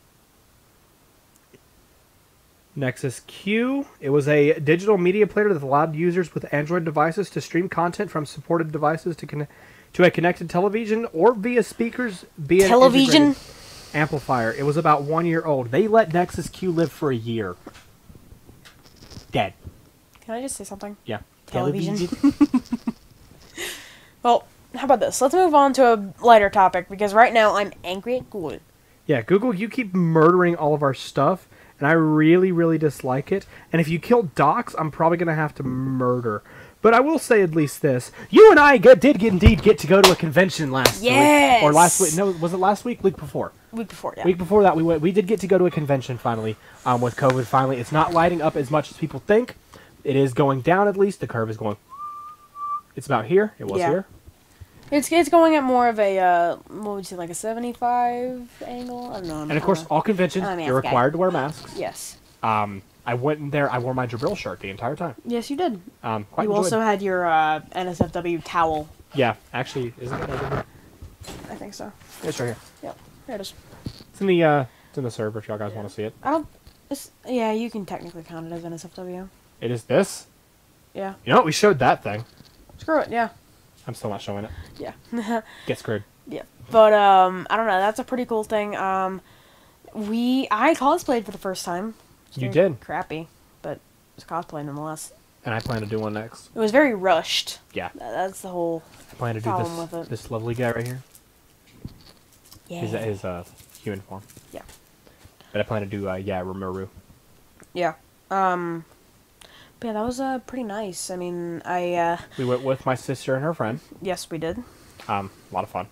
Nexus Q. It was a digital media player that allowed users with Android devices to stream content from supported devices to connect to a connected television or via speakers via Television? amplifier. It was about one year old. They let Nexus Q live for a year. Dead. Can I just say something? Yeah. Television. [LAUGHS] Well, how about this? Let's move on to a lighter topic because right now I'm angry at Google. Yeah, Google, you keep murdering all of our stuff, and I really, really dislike it. And if you kill Docs, I'm probably going to have to murder. But I will say at least this: you and I get, did get, indeed get to go to a convention last week, or last week. Yes! No, was it last week? Week before. Week before, yeah. Week before that, we went. We did get to go to a convention finally. Um, with COVID, finally, it's not lighting up as much as people think. It is going down at least. The curve is going. It's about here. It was Yeah. here. It's it's going at more of a uh, what would you say, like a seventy-five angle? I don't know. And of course, all conventions, you're mask guy. required to wear masks. yes, Um, I went in there. I wore my Jabril shirt the entire time. yes, you did. Um, quite you enjoyed. also had your uh, NSFW towel. Yeah, actually, isn't that over? I think so. It's right here. Yep, there it is. It's in the uh, it's in the server if y'all guys want to see it. I don't. It's, yeah, you can technically count it as NSFW. It is this. Yeah. You know what? We showed that thing. Screw it. Yeah. I'm still not showing it. Yeah. [LAUGHS] Get screwed. Yeah, but um, I don't know. That's a pretty cool thing. Um, we I cosplayed for the first time. You did. Crappy, but it was cosplay nonetheless. And I plan to do one next. It was very rushed. Yeah, Tha- That's the whole. I plan to do Problem this. with it. This lovely guy right here. Yeah. His his uh human form. Yeah. But I plan to do uh yeah Rimuru. Yeah. Um. But yeah, that was uh pretty nice. I mean, I uh We went with my sister and her friend. yes, we did. Um, a lot of fun.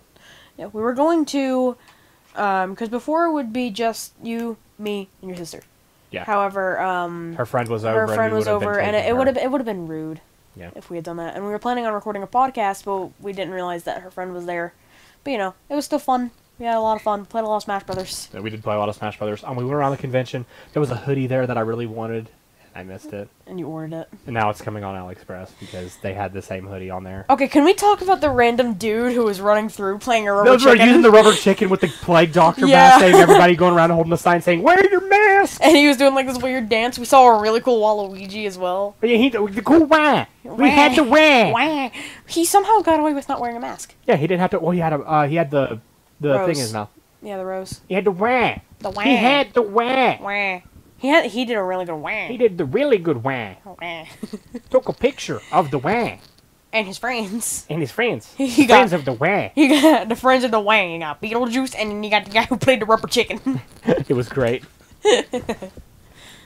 Yeah, we were going to, um, because before it would be just you, me, and your sister. Yeah. However, um, Her friend was over. her friend was over, and it, would have it would have been rude. Yeah. if we had done that. And we were planning on recording a podcast, but we didn't realize that her friend was there. But you know, it was still fun. We had a lot of fun. Played a lot of Smash Brothers. Yeah, we did play a lot of Smash Brothers. Um, we went around the convention. There was a hoodie there that I really wanted, I missed it. and you ordered it. And now it's coming on AliExpress because they had the same hoodie on there. Okay, can we talk about the random dude who was running through playing a rubber Those were chicken? using the rubber [LAUGHS] chicken with the plague doctor Yeah. mask, saying everybody [LAUGHS] going around holding a sign saying, "Wear your mask." and he was doing like this weird dance. We saw a really cool Waluigi as well. But yeah, he the cool wah. We had to wear. Wah. He somehow got away with not wearing a mask. Yeah, he didn't have to. Well, he had a. Uh, he had the the Rose. thing in his mouth. Yeah, the rose. He had to wear. The wah. He had to wear. Wah. He had he did a really good wah. He did the really good wah. Wah. [LAUGHS] Took a picture of the wah and his friends. and his friends. [LAUGHS] He got- friends of the wah. You got [LAUGHS] the friends of the wah. You got Beetlejuice, and then you got the guy who played the rubber chicken. it was great.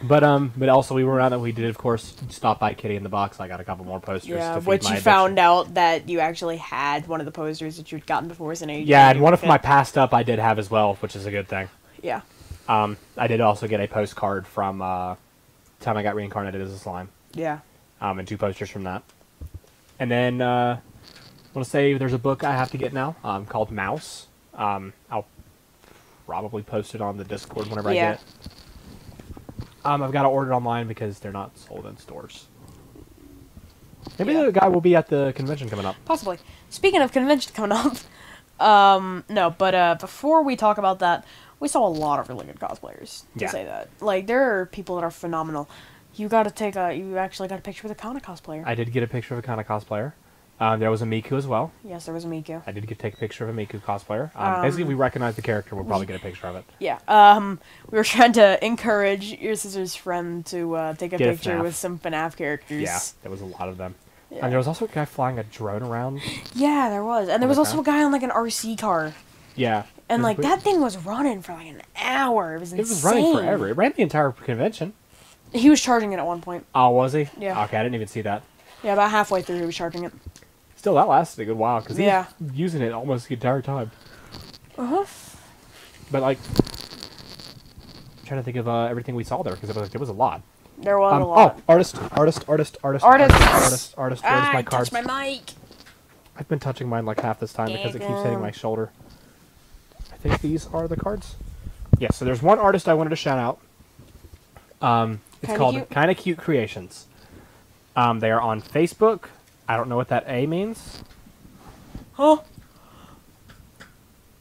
but um, but also we were around and we did of course stop by Kitty in the box. I got a couple more posters. yeah, which you found out that you actually had one of the posters that you'd gotten before, so now you Yeah, and one of my passed up I did have as well, which is a good thing. Yeah. Um, I did also get a postcard from uh, time I got reincarnated as a slime. Yeah. um, and two posters from that. And then uh, I want to say there's a book I have to get now um, called Mouse. Um, I'll probably post it on the Discord whenever I get it. Um, I've got to order it online because they're not sold in stores. Maybe Yeah. the guy will be at the convention coming up. Possibly. Speaking of convention coming up, [LAUGHS] um, no, but uh, before we talk about that, we saw a lot of really good cosplayers. To Yeah. say that, like, there are people that are phenomenal. You got to take a. You actually got a picture with a Kanna cosplayer. I did get a picture of a Kanna cosplayer. Um, there was a Miku as well. yes, there was a Miku. I did get take a picture of a Miku cosplayer. Um, Um, basically, we recognize the character, we'll probably get a picture of it. Yeah. Um, we were [LAUGHS] trying to encourage your sister's friend to uh, take a Get picture FNAF. with some FNAF characters. Yeah, there was a lot of them. Yeah. And there was also a guy flying a drone around. Yeah, there was, and there was also a guy on like an RC car, Yeah. And like that thing was running for like an hour. It was It insane. was running forever. It ran the entire convention. He was charging it at one point. Oh, was he? Yeah. Okay, I didn't even see that. Yeah, about halfway through, he was charging it. Still, that lasted a good while because he Yeah. was using it almost the entire time. Uh huh. But like, trying to think of uh, everything we saw there because it was like, there was a lot. There was Um, a lot. oh, artist, artist, artist, artist, Artists. artist, artist. Where's ah, my I cards? touched my mic. I've been touching mine like half this time because it keeps hitting my shoulder. I think these are the cards. Yeah, so there's one artist I wanted to shout out. Um, it's Kinda called Kind of Cute Creations. Um, they are on Facebook. I don't know what that A means. Huh?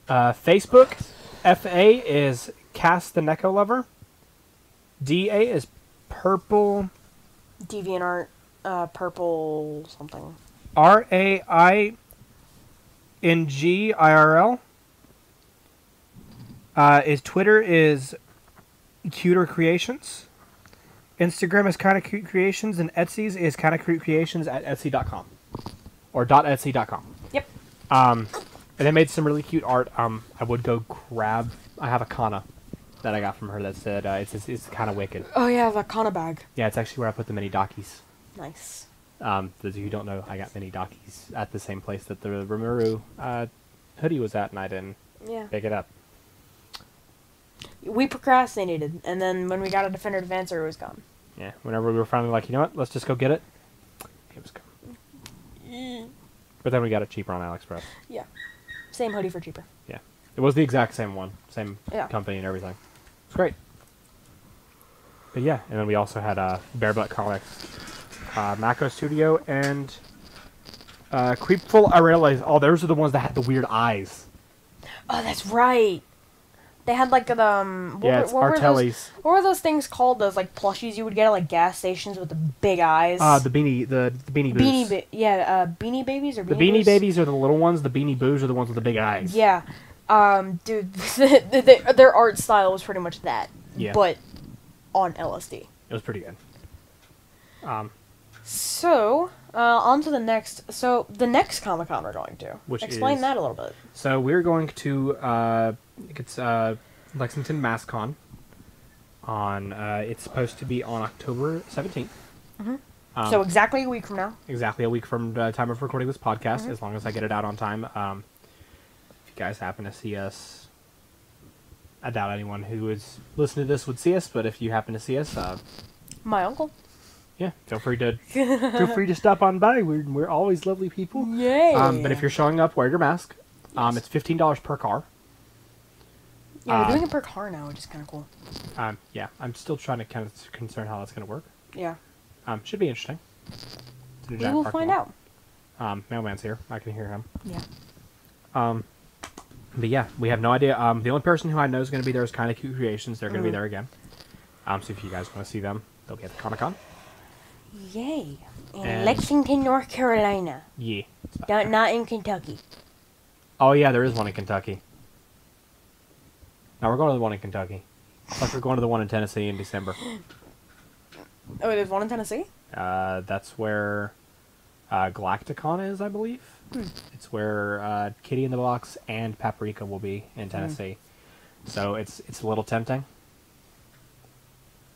Uh, Facebook, FA is Cast the Neko Lover. DA is Purple. DeviantArt, uh, purple something. R A I N G I R L. Uh, is Twitter is Cuter Creations. Instagram is kind of cute creations, and Etsy's is kind of cute creations at etsy.com or dot etsy.com. Yep. Um, and they made some really cute art. Um, I would go grab. I have a kanna that I got from her that said uh, it's it's, kind of wicked. Oh yeah, the Kanna bag. Yeah, it's actually where I put the mini dockies. Nice. Um, those of you who don't know, I got mini dockies at the same place that the Rimuru uh, hoodie was at, and I didn't Yeah. pick it up. We procrastinated, and then when we got a definitive answer, it was gone. Yeah, whenever we were finally like, you know what, let's just go get it. It was gone. But then we got it cheaper on AliExpress. Yeah. Same hoodie for cheaper. Yeah, it was the exact same one, same Yeah. company and everything. It's great. But yeah, and then we also had uh, Barebutt Comics, uh, Mako Studio, and uh, Creepful. I realized, oh, those are the ones that had the weird eyes. Oh, that's right. They had like the um. What yeah, were, it's what were those, What were those things called? Those like plushies you would get at like gas stations with the big eyes. Uh, the beanie, the, the beanie boos. beanie, ba- yeah, uh, beanie babies or the beanie beanie Boos? babies are the little ones. The beanie boos are the ones with the big eyes. Yeah, um, dude, [LAUGHS] their, their art style was pretty much that. Yeah. But on LSD. it was pretty good. Um, So, uh, on to the next. So, the next Comic Con we're going to. Which Explain is- that a little bit. so we're going to uh, it's uh, Lexington MassCon. On uh, it's supposed to be on October 17th Um, so, exactly a week from now. exactly a week from the time of recording this podcast, Mm-hmm. as long as I get it out on time. Um, if you guys happen to see us, I doubt anyone who is listening to this would see us, but if you happen to see us, uh, My uncle. Yeah, feel free to feel [LAUGHS] free to stop on by. We're we're always lovely people. Yay! Um, but if you're showing up, wear your mask. Um, it's fifteen dollars per car. yeah, we're uh, doing it per car now, which is kind of cool. Um, yeah, I'm still trying to kind of concern how that's going to work. Yeah. Um, should be interesting. It's in a We will find lot. out. Um, mailman's here. I can hear him. Yeah. Um, but yeah, we have no idea. Um, the only person who I know is going to be there is Kind of Cute Creations. They're going to Mhm. be there again. Um, so if you guys want to see them, they'll be at the Comic Con. Yay. In And- Lexington, North Carolina. Yeah. Not, not in Kentucky. Oh yeah, there is one in Kentucky. No, we're going to the one in Kentucky. It's like we're going to the one in Tennessee in December. Oh, there's one in Tennessee? Uh, that's where uh, Galacticon is, I believe. It's where uh, Kitty in the Box and Paprika will be in Tennessee. So it's it's a little tempting.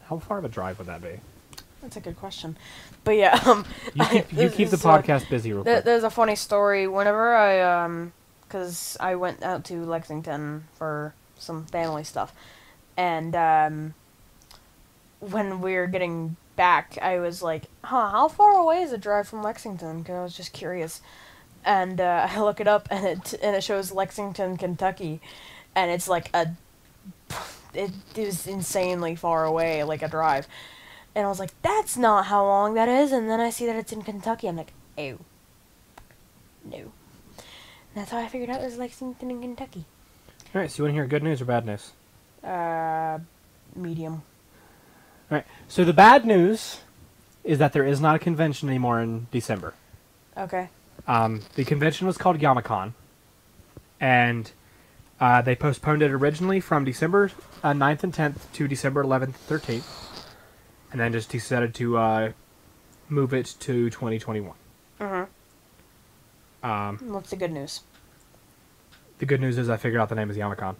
How far of a drive would that be? That's a good question. But yeah, [LAUGHS] um, You keep, you keep the is, podcast busy real There, quick. there's a funny story. Whenever I, um, because I went out to Lexington for some family stuff, and um, when we were getting back, I was like, "Huh, how far away is the drive from Lexington?" Because I was just curious, and uh, [LAUGHS] I look it up, and it and it shows Lexington, Kentucky, and it's like a, it, it was insanely far away, like a drive. And I was like, that's not how long that is. And then I see that it's in Kentucky. I'm like, oh. No. And that's how I figured out it was Lexington in Kentucky. All right, so you want to hear good news or bad news? Uh, medium. All right. So the bad news is that there is not a convention anymore in December. Okay. Um, the convention was called Yamacon, and uh, they postponed it originally from December uh, 9th and 10th to December 11th and 13th, and then just decided to uh, move it to 2021. Mm-hmm. Um, What's the good news? the good news is I figured out the name is Yamacon.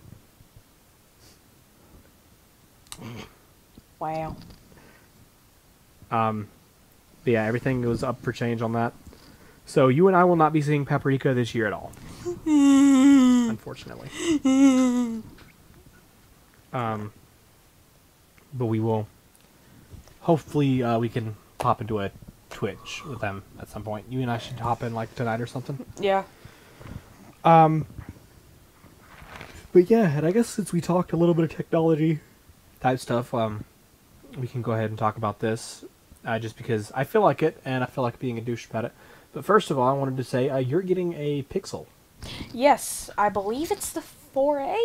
Wow. Um, but yeah, everything was up for change on that. So you and I will not be seeing Paprika this year at all, [LAUGHS] unfortunately. Um, but we will. Hopefully, uh, we can pop into a Twitch with them at some point. You and I should hop in like tonight or something. Yeah. Um. But yeah, and I guess since we talked a little bit of technology type stuff, um, we can go ahead and talk about this, uh, just because I feel like it, and I feel like being a douche about it. But first of all, I wanted to say uh, you're getting a Pixel, Yes, I believe it's the 4A.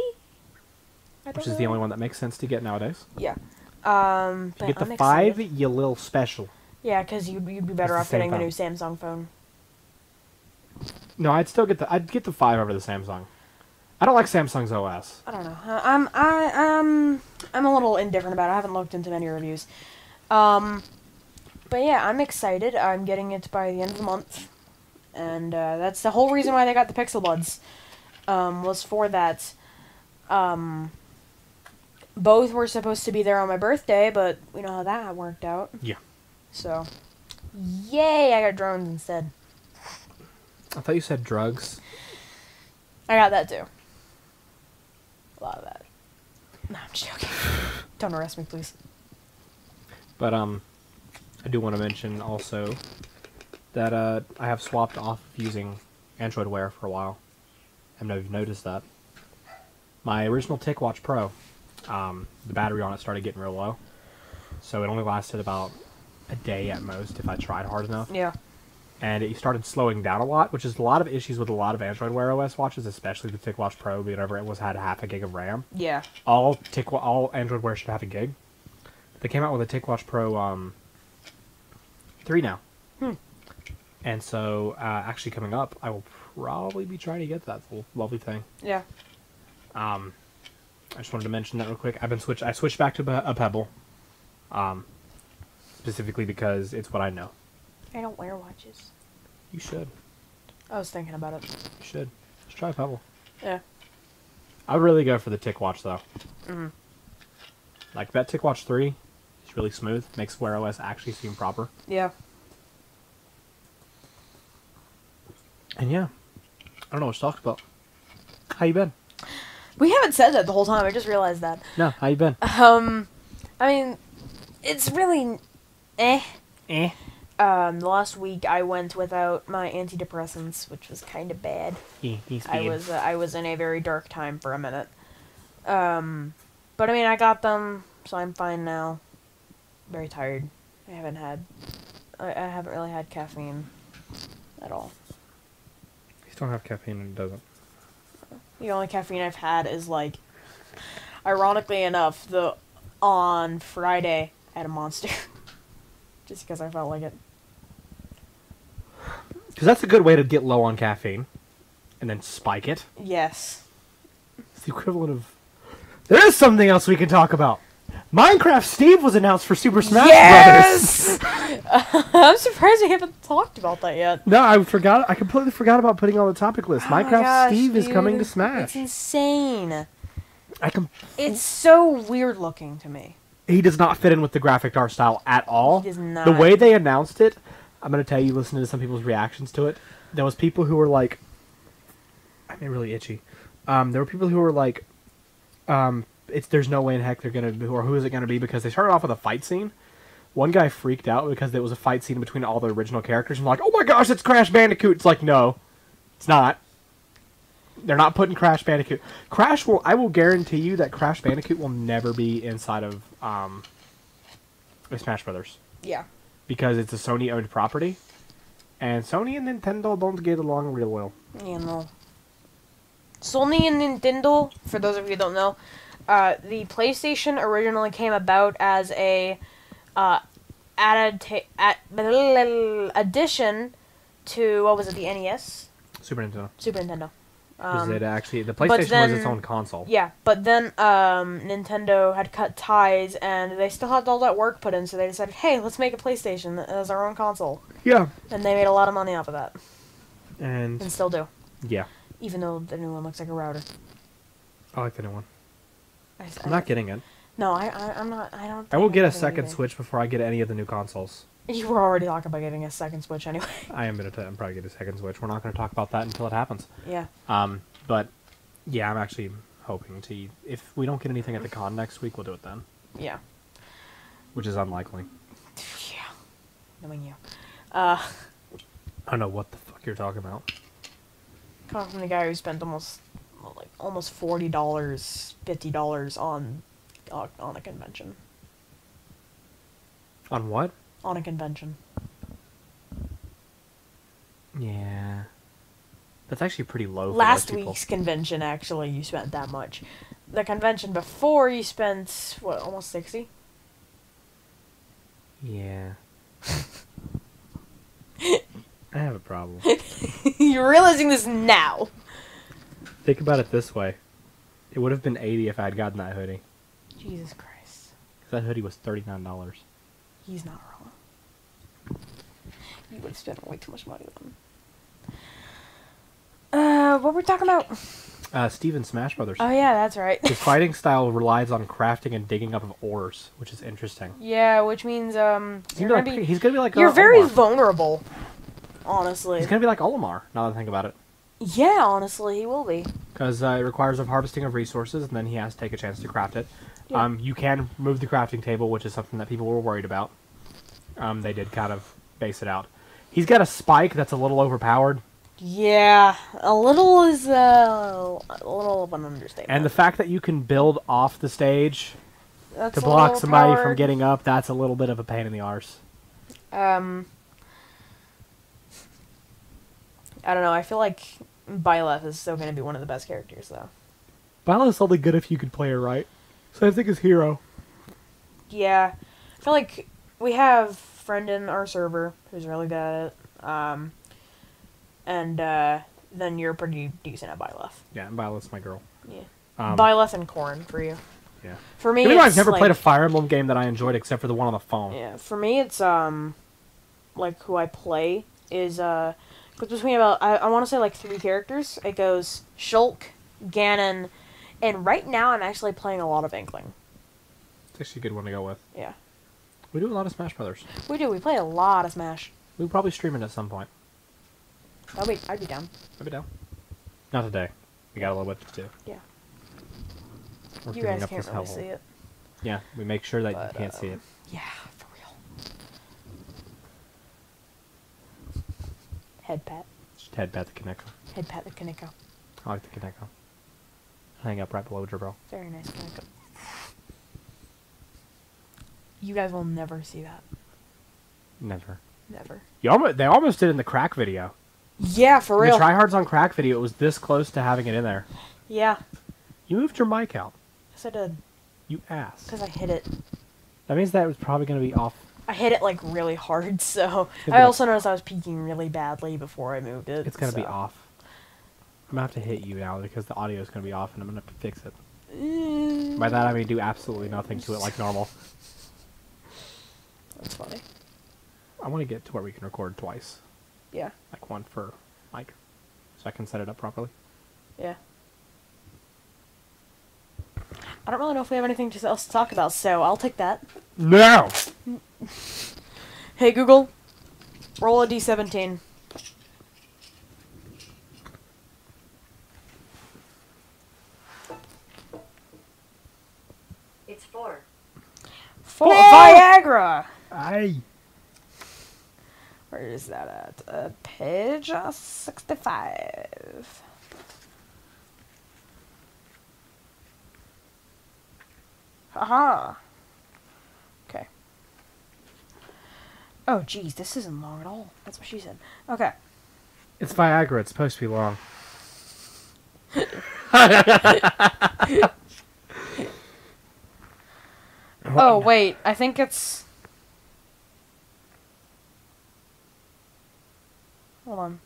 I which is the only one that makes sense to get nowadays. Yeah. Um, If you get the I'm five, excited. you little special. Yeah, because you'd, you'd be better the off same getting the new Samsung phone. No, I'd still get the I'd get the five over the Samsung. I don't like Samsung's OS. I don't know. I'm I um I'm a little indifferent about it. I haven't looked into many reviews. Um, but yeah, I'm excited. I'm getting it by the end of the month, and uh, that's the whole reason why they got the Pixel Buds. Um, was for that. Um, both were supposed to be there on my birthday, but we know how that worked out. Yeah. So, yay! I got drones instead. I thought you said drugs. I got that too. A lot of that. No, I'm just joking. Don't arrest me, please. But um, I do want to mention also that uh, I have swapped off of using Android Wear for a while. I don't know if you've noticed that. My original TicWatch Pro, um, the battery on it started getting real low, so it only lasted about a day at most if I tried hard enough. Yeah. And it started slowing down a lot, which is a lot of issues with a lot of Android Wear OS watches, especially the TicWatch Pro, whenever it was had half a gig of RAM Yeah. all Tick all Android Wear should have a gig. They came out with a TicWatch Pro um, three now, Hmm. and so uh, actually coming up, I will probably be trying to get that lovely thing. Yeah. Um, I just wanted to mention that real quick. I've been switched. I switched back to a Pebble, um, specifically because it's what I know. I don't wear watches. You should. I was thinking about it. You should. Just try Pebble. Yeah. I would really go for the TicWatch though. hmm Like that TicWatch three is really smooth. Makes Wear OS actually seem proper. Yeah. And yeah, I don't know what to talk about. How you been? We haven't said that the whole time. I just realized that. No, how you been? Um, I mean, it's really eh. Eh. Um, the last week I went without my antidepressants, which was kind of bad. He, he's I was uh, I was in a very dark time for a minute. Um, but I mean, I got them, so I'm fine now. Very tired. I haven't had. I, I haven't really had caffeine at all. You don't have caffeine and it doesn't. The only caffeine I've had is like, ironically enough, the on Friday I had a monster, [LAUGHS] just because I felt like it. Because that's a good way to get low on caffeine, and then spike it. Yes. It's the equivalent of. There is something else we can talk about. Minecraft Steve was announced for Super Smash Brothers. [LAUGHS] I'm surprised we haven't talked about that yet. No, I forgot. I completely forgot about putting on the topic list. Oh Minecraft gosh, Steve is coming to. Smash. It's insane. I com- It's so weird looking to me. he does not fit in with the graphic art style at all. He does not. The way they announced it, I'm gonna tell you, listening to some people's reactions to it, there was people who were like, I mean, really itchy. Um, there were people who were like, um, it's there's no way in heck they're gonna be or who is it gonna be because they started off with a fight scene. One guy freaked out because there was a fight scene between all the original characters and like, oh my gosh, it's Crash Bandicoot. It's like, no, it's not. They're not putting Crash Bandicoot. Crash will. I will guarantee you that Crash Bandicoot will never be inside of um, Smash Brothers Yeah. because it's a Sony owned property, and Sony and Nintendo don't get along real well. You know. Sony and Nintendo, for those of you who don't know, uh, the PlayStation originally came about as a uh, added at addition to what was it, the NES, Super Nintendo. Super Nintendo. Um, it actually the PlayStation was its own console? Yeah, but then um, Nintendo had cut ties, and they still had all that work put in, so they decided, hey, let's make a PlayStation as our own console, Yeah. and they made a lot of money off of that, And and still do, yeah, even though the new one looks like a router. I like the new one. I, I'm not getting it. No, I, I I'm not. I don't. I will get a second anything. Switch before I get any of the new consoles. You were already talking about getting a second Switch anyway. [LAUGHS] I am gonna. T- I'm probably get a second Switch. We're not gonna talk about that until it happens. yeah. Um, but yeah, I'm actually hoping to. If we don't get anything at the con next week, we'll do it then, Yeah. which is unlikely. Yeah. Knowing you. Uh, I don't know what the fuck you're talking about. coming from the guy who spent almost like almost forty dollars, fifty dollars on uh, on a convention. On what? On a convention. Yeah. That's actually pretty low. For Last week's convention, actually, you spent that much. The convention before, you spent what, almost sixty. Yeah. [LAUGHS] I have a problem. [LAUGHS] You're realizing this now. Think about it this way. It would have been 80 if I had gotten that hoodie. Jesus Christ. that hoodie was $39. He's not wrong. You would have spent way too much money then. Uh, what were we talking about? Uh, Steven Smash Brothers. Oh yeah, that's right. His [LAUGHS] fighting style relies on crafting and digging up of ores, which is interesting. yeah, which means um, He's gonna, be, be he's gonna be like you're uh, very Olimar. vulnerable. Honestly. He's gonna be like Olimar. Now that I think about it, Yeah, honestly, he will be. because uh, it requires a harvesting of resources, and then he has to take a chance to craft it. Yeah. Um, you can move the crafting table, which is something that people were worried about. Um, they did kind of base it out. He's got a spike that's a little overpowered, Yeah, a little is uh, a little of an understatement. and the fact that you can build off the stage That's to block somebody from getting up, that's a little bit of a pain in the arse. Um, I don't know. I feel like Byleth is still going to be one of the best characters, though. Byleth's only good if you could play her right. So I think his hero. Yeah, I feel like we have friend in our server who's really good at it. Um, and uh, then you're pretty decent at Byleth. Yeah, Byleth's my girl. Yeah, Um, Byleth and Corrin for you. yeah. For me, I've never like, played a Fire Emblem game that I enjoyed except for the one on the phone. Yeah, for me, it's um, like who I play is uh, goes between about I, I want to say like three characters. It goes Shulk, Ganon, and right now I'm actually playing a lot of Inkling. It's actually a good one to go with. Yeah, We do a lot of Smash Brothers. we do. We play a lot of Smash. We'll probably stream it at some point. I'd be I'd be down. I'll be down. Not today. We got a little bit to do. Yeah, We're you guys can't really see it. Yeah, we make sure that But, you can't see it. Um, yeah, for real. Head pat, Just head pat the Koneko. head pat the Koneko. I like the Koneko. Hang up right below Dribble. Very nice Koneko. You guys will never see that. Never. Never. You almost, they almost did in the crack video. Yeah, for In real. The tryhards on crack video, it was this close to having it in there. yeah. You moved your mic out. Yes, I did. You ass. Because I hit it. That means that was probably going to be off. I hit it like really hard, [LAUGHS] so I gonna- also noticed I was peaking really badly before I moved it. It's going to be off. I'm to have to hit you now because the audio is going to be off and I'm going to have to fix it. Mm, By that I mean do absolutely nothing to it like normal. That's funny. I want to get to where we can record twice. Yeah. Like one for Mike. So I can set it up properly. Yeah. I don't really know if we have anything else to talk about, so I'll take that. No! [LAUGHS] Hey Google, roll a d17. It's four. For Whoa! Viagra. I. Where is that at? Uh, page uh, 65. Haha. Okay. Oh, geez, this isn't long at all. That's what she said. Okay. It's Viagra. It's supposed to be long. [LAUGHS] Oh, wait. I think it's. Hold on.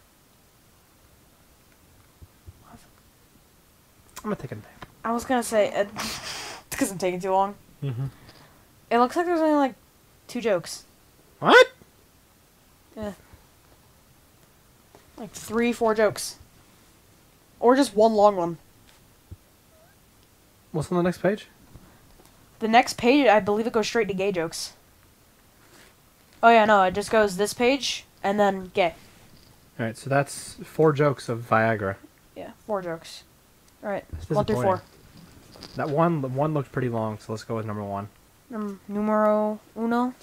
I'm gonna take a nap. I was gonna say. Uh, because I'm taking too long. Mm-hmm. It looks like there's only like two jokes. What? Yeah. Like three, four jokes. Or just one long one. What's on the next page? The next page, I believe it goes straight to gay jokes. Oh yeah, no, it just goes this page and then gay. All right, so that's four jokes of Viagra. Yeah, four jokes. All right, one through four. That one, the one looked pretty long, so let's go with number one. Um, numero uno.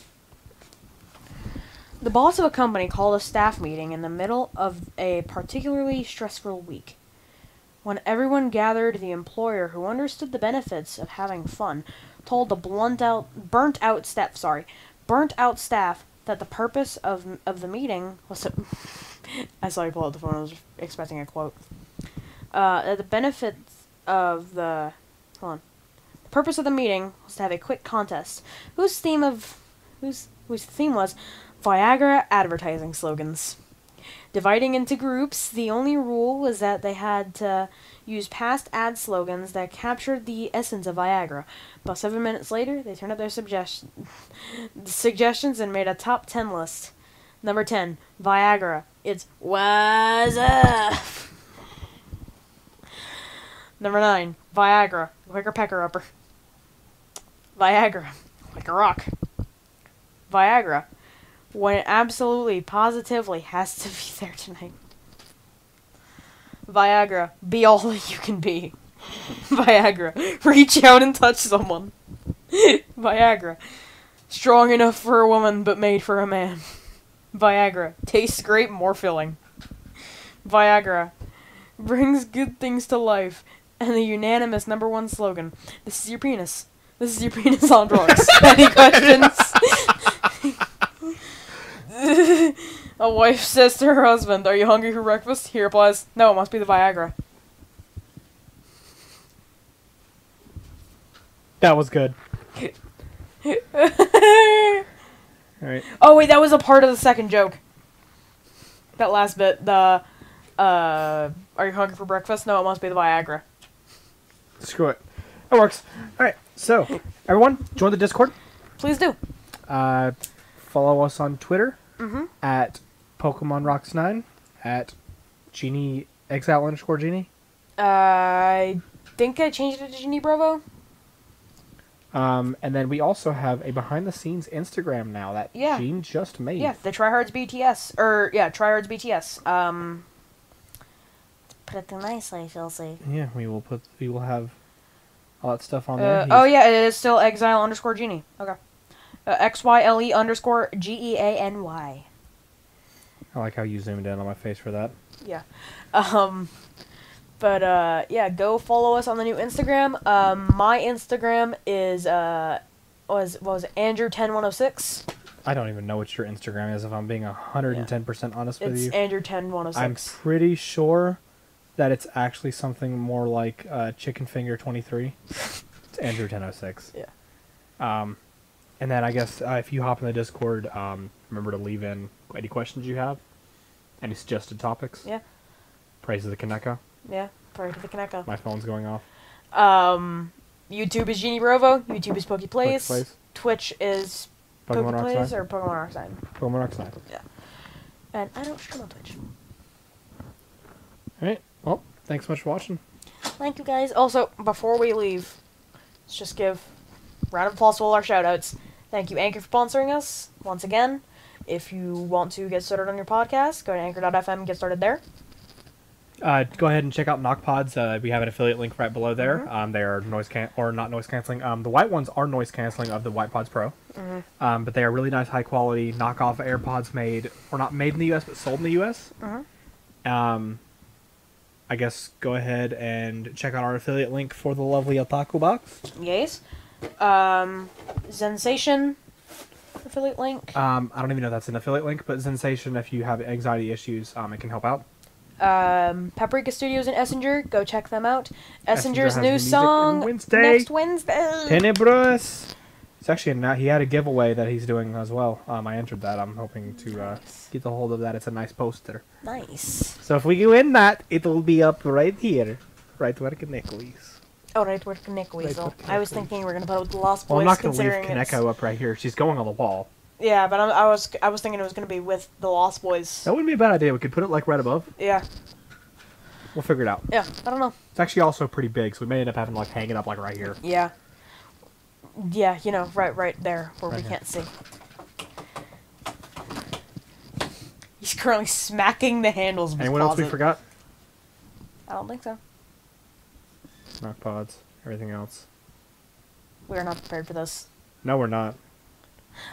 The boss of a company called a staff meeting in the middle of a particularly stressful week. When everyone gathered, the employer, who understood the benefits of having fun, told the blunt out, burnt out staff, sorry, burnt out staff that the purpose of of the meeting was to. [LAUGHS] I saw you pull out the phone. I was expecting a quote. Uh, that the benefits of the hold on. The purpose of the meeting was to have a quick contest, whose theme of whose whose theme was Viagra advertising slogans. Dividing into groups, the only rule was that they had to use past ad slogans that captured the essence of Viagra. About seven minutes later, they turned up their suggest- suggestions and made a top ten list. Number ten, Viagra. It's what's up. Number nine, Viagra. Quicker pecker upper. Viagra. Like a rock. Viagra. When it absolutely, positively has to be [LAUGHS] there tonight. Viagra. Be all that you can be. [LAUGHS] Viagra. Reach out and touch someone. [LAUGHS] Viagra. Strong enough for a woman, but made for a man. Viagra. Tastes great, more filling. Viagra. Brings good things to life. And the unanimous number one slogan. This is your penis. This is your penis on drugs. Any questions? [LAUGHS] a wife says to her husband, Are you hungry for breakfast? He replies, No, it must be the Viagra. That was good. [LAUGHS] All right. oh, wait, that was a part of the second joke. That last bit. The, uh, Are you hungry for breakfast? No, it must be the Viagra. Screw it. That works. All right. So, everyone, join the Discord. Please do. Uh, follow us on Twitter Mm-hmm. at Pokemon Rocks Nine, at Genie Exile underscore Genie. I think I changed it to Genie Bravo. Um, and then we also have a behind the scenes Instagram now that Yeah. Jean just made. Yeah, the Tryhards BTS. Or, yeah, Tryhards BTS. Um, put it nicely, Chelsea. Yeah, we will put we will have all that stuff on there. Uh, He's- oh yeah, it is still exile underscore genie. Okay. Uh, X Y L E underscore G E A N Y. I like how you zoomed in on my face for that. Yeah. Um. But uh, yeah, go follow us on the new Instagram. Um, my Instagram is uh, was was Andrew ten one zero six. I don't even know what your Instagram is. If I'm being hundred and ten percent honest with you, It's Andrew ten one oh I'm pretty sure that it's actually something more like uh, Chicken Finger twenty three. It's Andrew ten oh six. Yeah. Um, and then I guess uh, if you hop in the Discord, um, remember to leave in any questions you have, any suggested topics. Yeah. Praise of the Koneko. Yeah. Prior to the Koneko. My phone's going off. Um, YouTube is Genie Rovo. YouTube is Poky Plays. Twitch is Poky Pokemon Plays Arcside. or Pokemon Arcside. Pokemon Arcside. And I don't stream on Twitch. All right. Well, thanks so much for watching. Thank you guys. Also, before we leave, let's just give round of applause to all our shoutouts. Thank you, Anchor, for sponsoring us once again. If you want to get started on your podcast, go to anchor.fm and get started there. Uh, go ahead and check out Knockpods. Uh, we have an affiliate link right below there. Mhm. Um, they are noise can or not noise canceling. Um, the white ones are noise canceling of the Whitepods Pro. Mm-hmm. Um, but they are really nice, high quality knockoff AirPods made, or not made in the U.S. but sold in the U.S. Mhm. Um, I guess go ahead and check out our affiliate link for the lovely Otaku box. Yes. Um, Zensation affiliate link. Um, I don't even know if that's an affiliate link, but Zensation, if you have anxiety issues, um, it can help out. Um, Paprika Studios in Essenger. Go check them out. Essenger's new song Wednesday. next Wednesday. Tenebrous. It's actually a, he had a giveaway that he's doing as well. Um, I entered that. I'm hoping to uh, get the hold of that. It's a nice poster. Nice. So if we win that, it'll be up right here, right where is. Oh, right, Koneko Right, Weasel. I was thinking we were gonna put it with the Lost Boys. Well, I'm not going to leave Koneko up right here. She's going on the wall. Yeah, but I'm, I was I was thinking it was gonna be with the Lost Boys. That wouldn't be a bad idea. We could put it like right above. Yeah, We'll figure it out. yeah. I don't know. It's actually also pretty big, so we may end up having to like hang it up like right here. Yeah. Yeah, you know, right, right there where Right we here. can't see. He's currently smacking the handles Anyone else we forgot? I don't think so. Knockpods. Everything else. We are not prepared for this. No, we're not.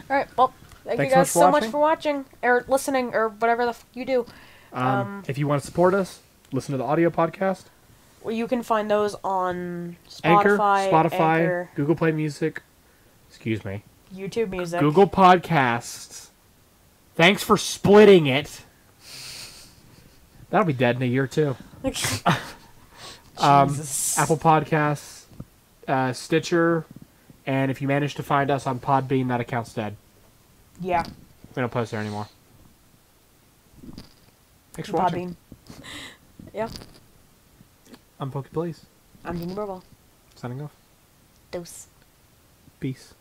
All right. Well, thank Thanks you guys so much for so much watching. for watching or listening or whatever the f- you do. Um, Um, if you want to support us, listen to the audio podcast. Well, you can find those on Anchor, Spotify, Spotify, Anchor, Google Play Music. Excuse me. YouTube Music. Google Podcasts. Thanks for splitting it. That'll be dead in a year too. [LAUGHS] [LAUGHS] Um, Apple Podcasts, uh, Stitcher, and if you manage to find us on Podbean, that account's dead. Yeah. We don't post there anymore. Thanks for watching. Podbean. [LAUGHS] Yeah. I'm Poky Plays. I'm Jeany Burwell. Signing off. Dose. Peace.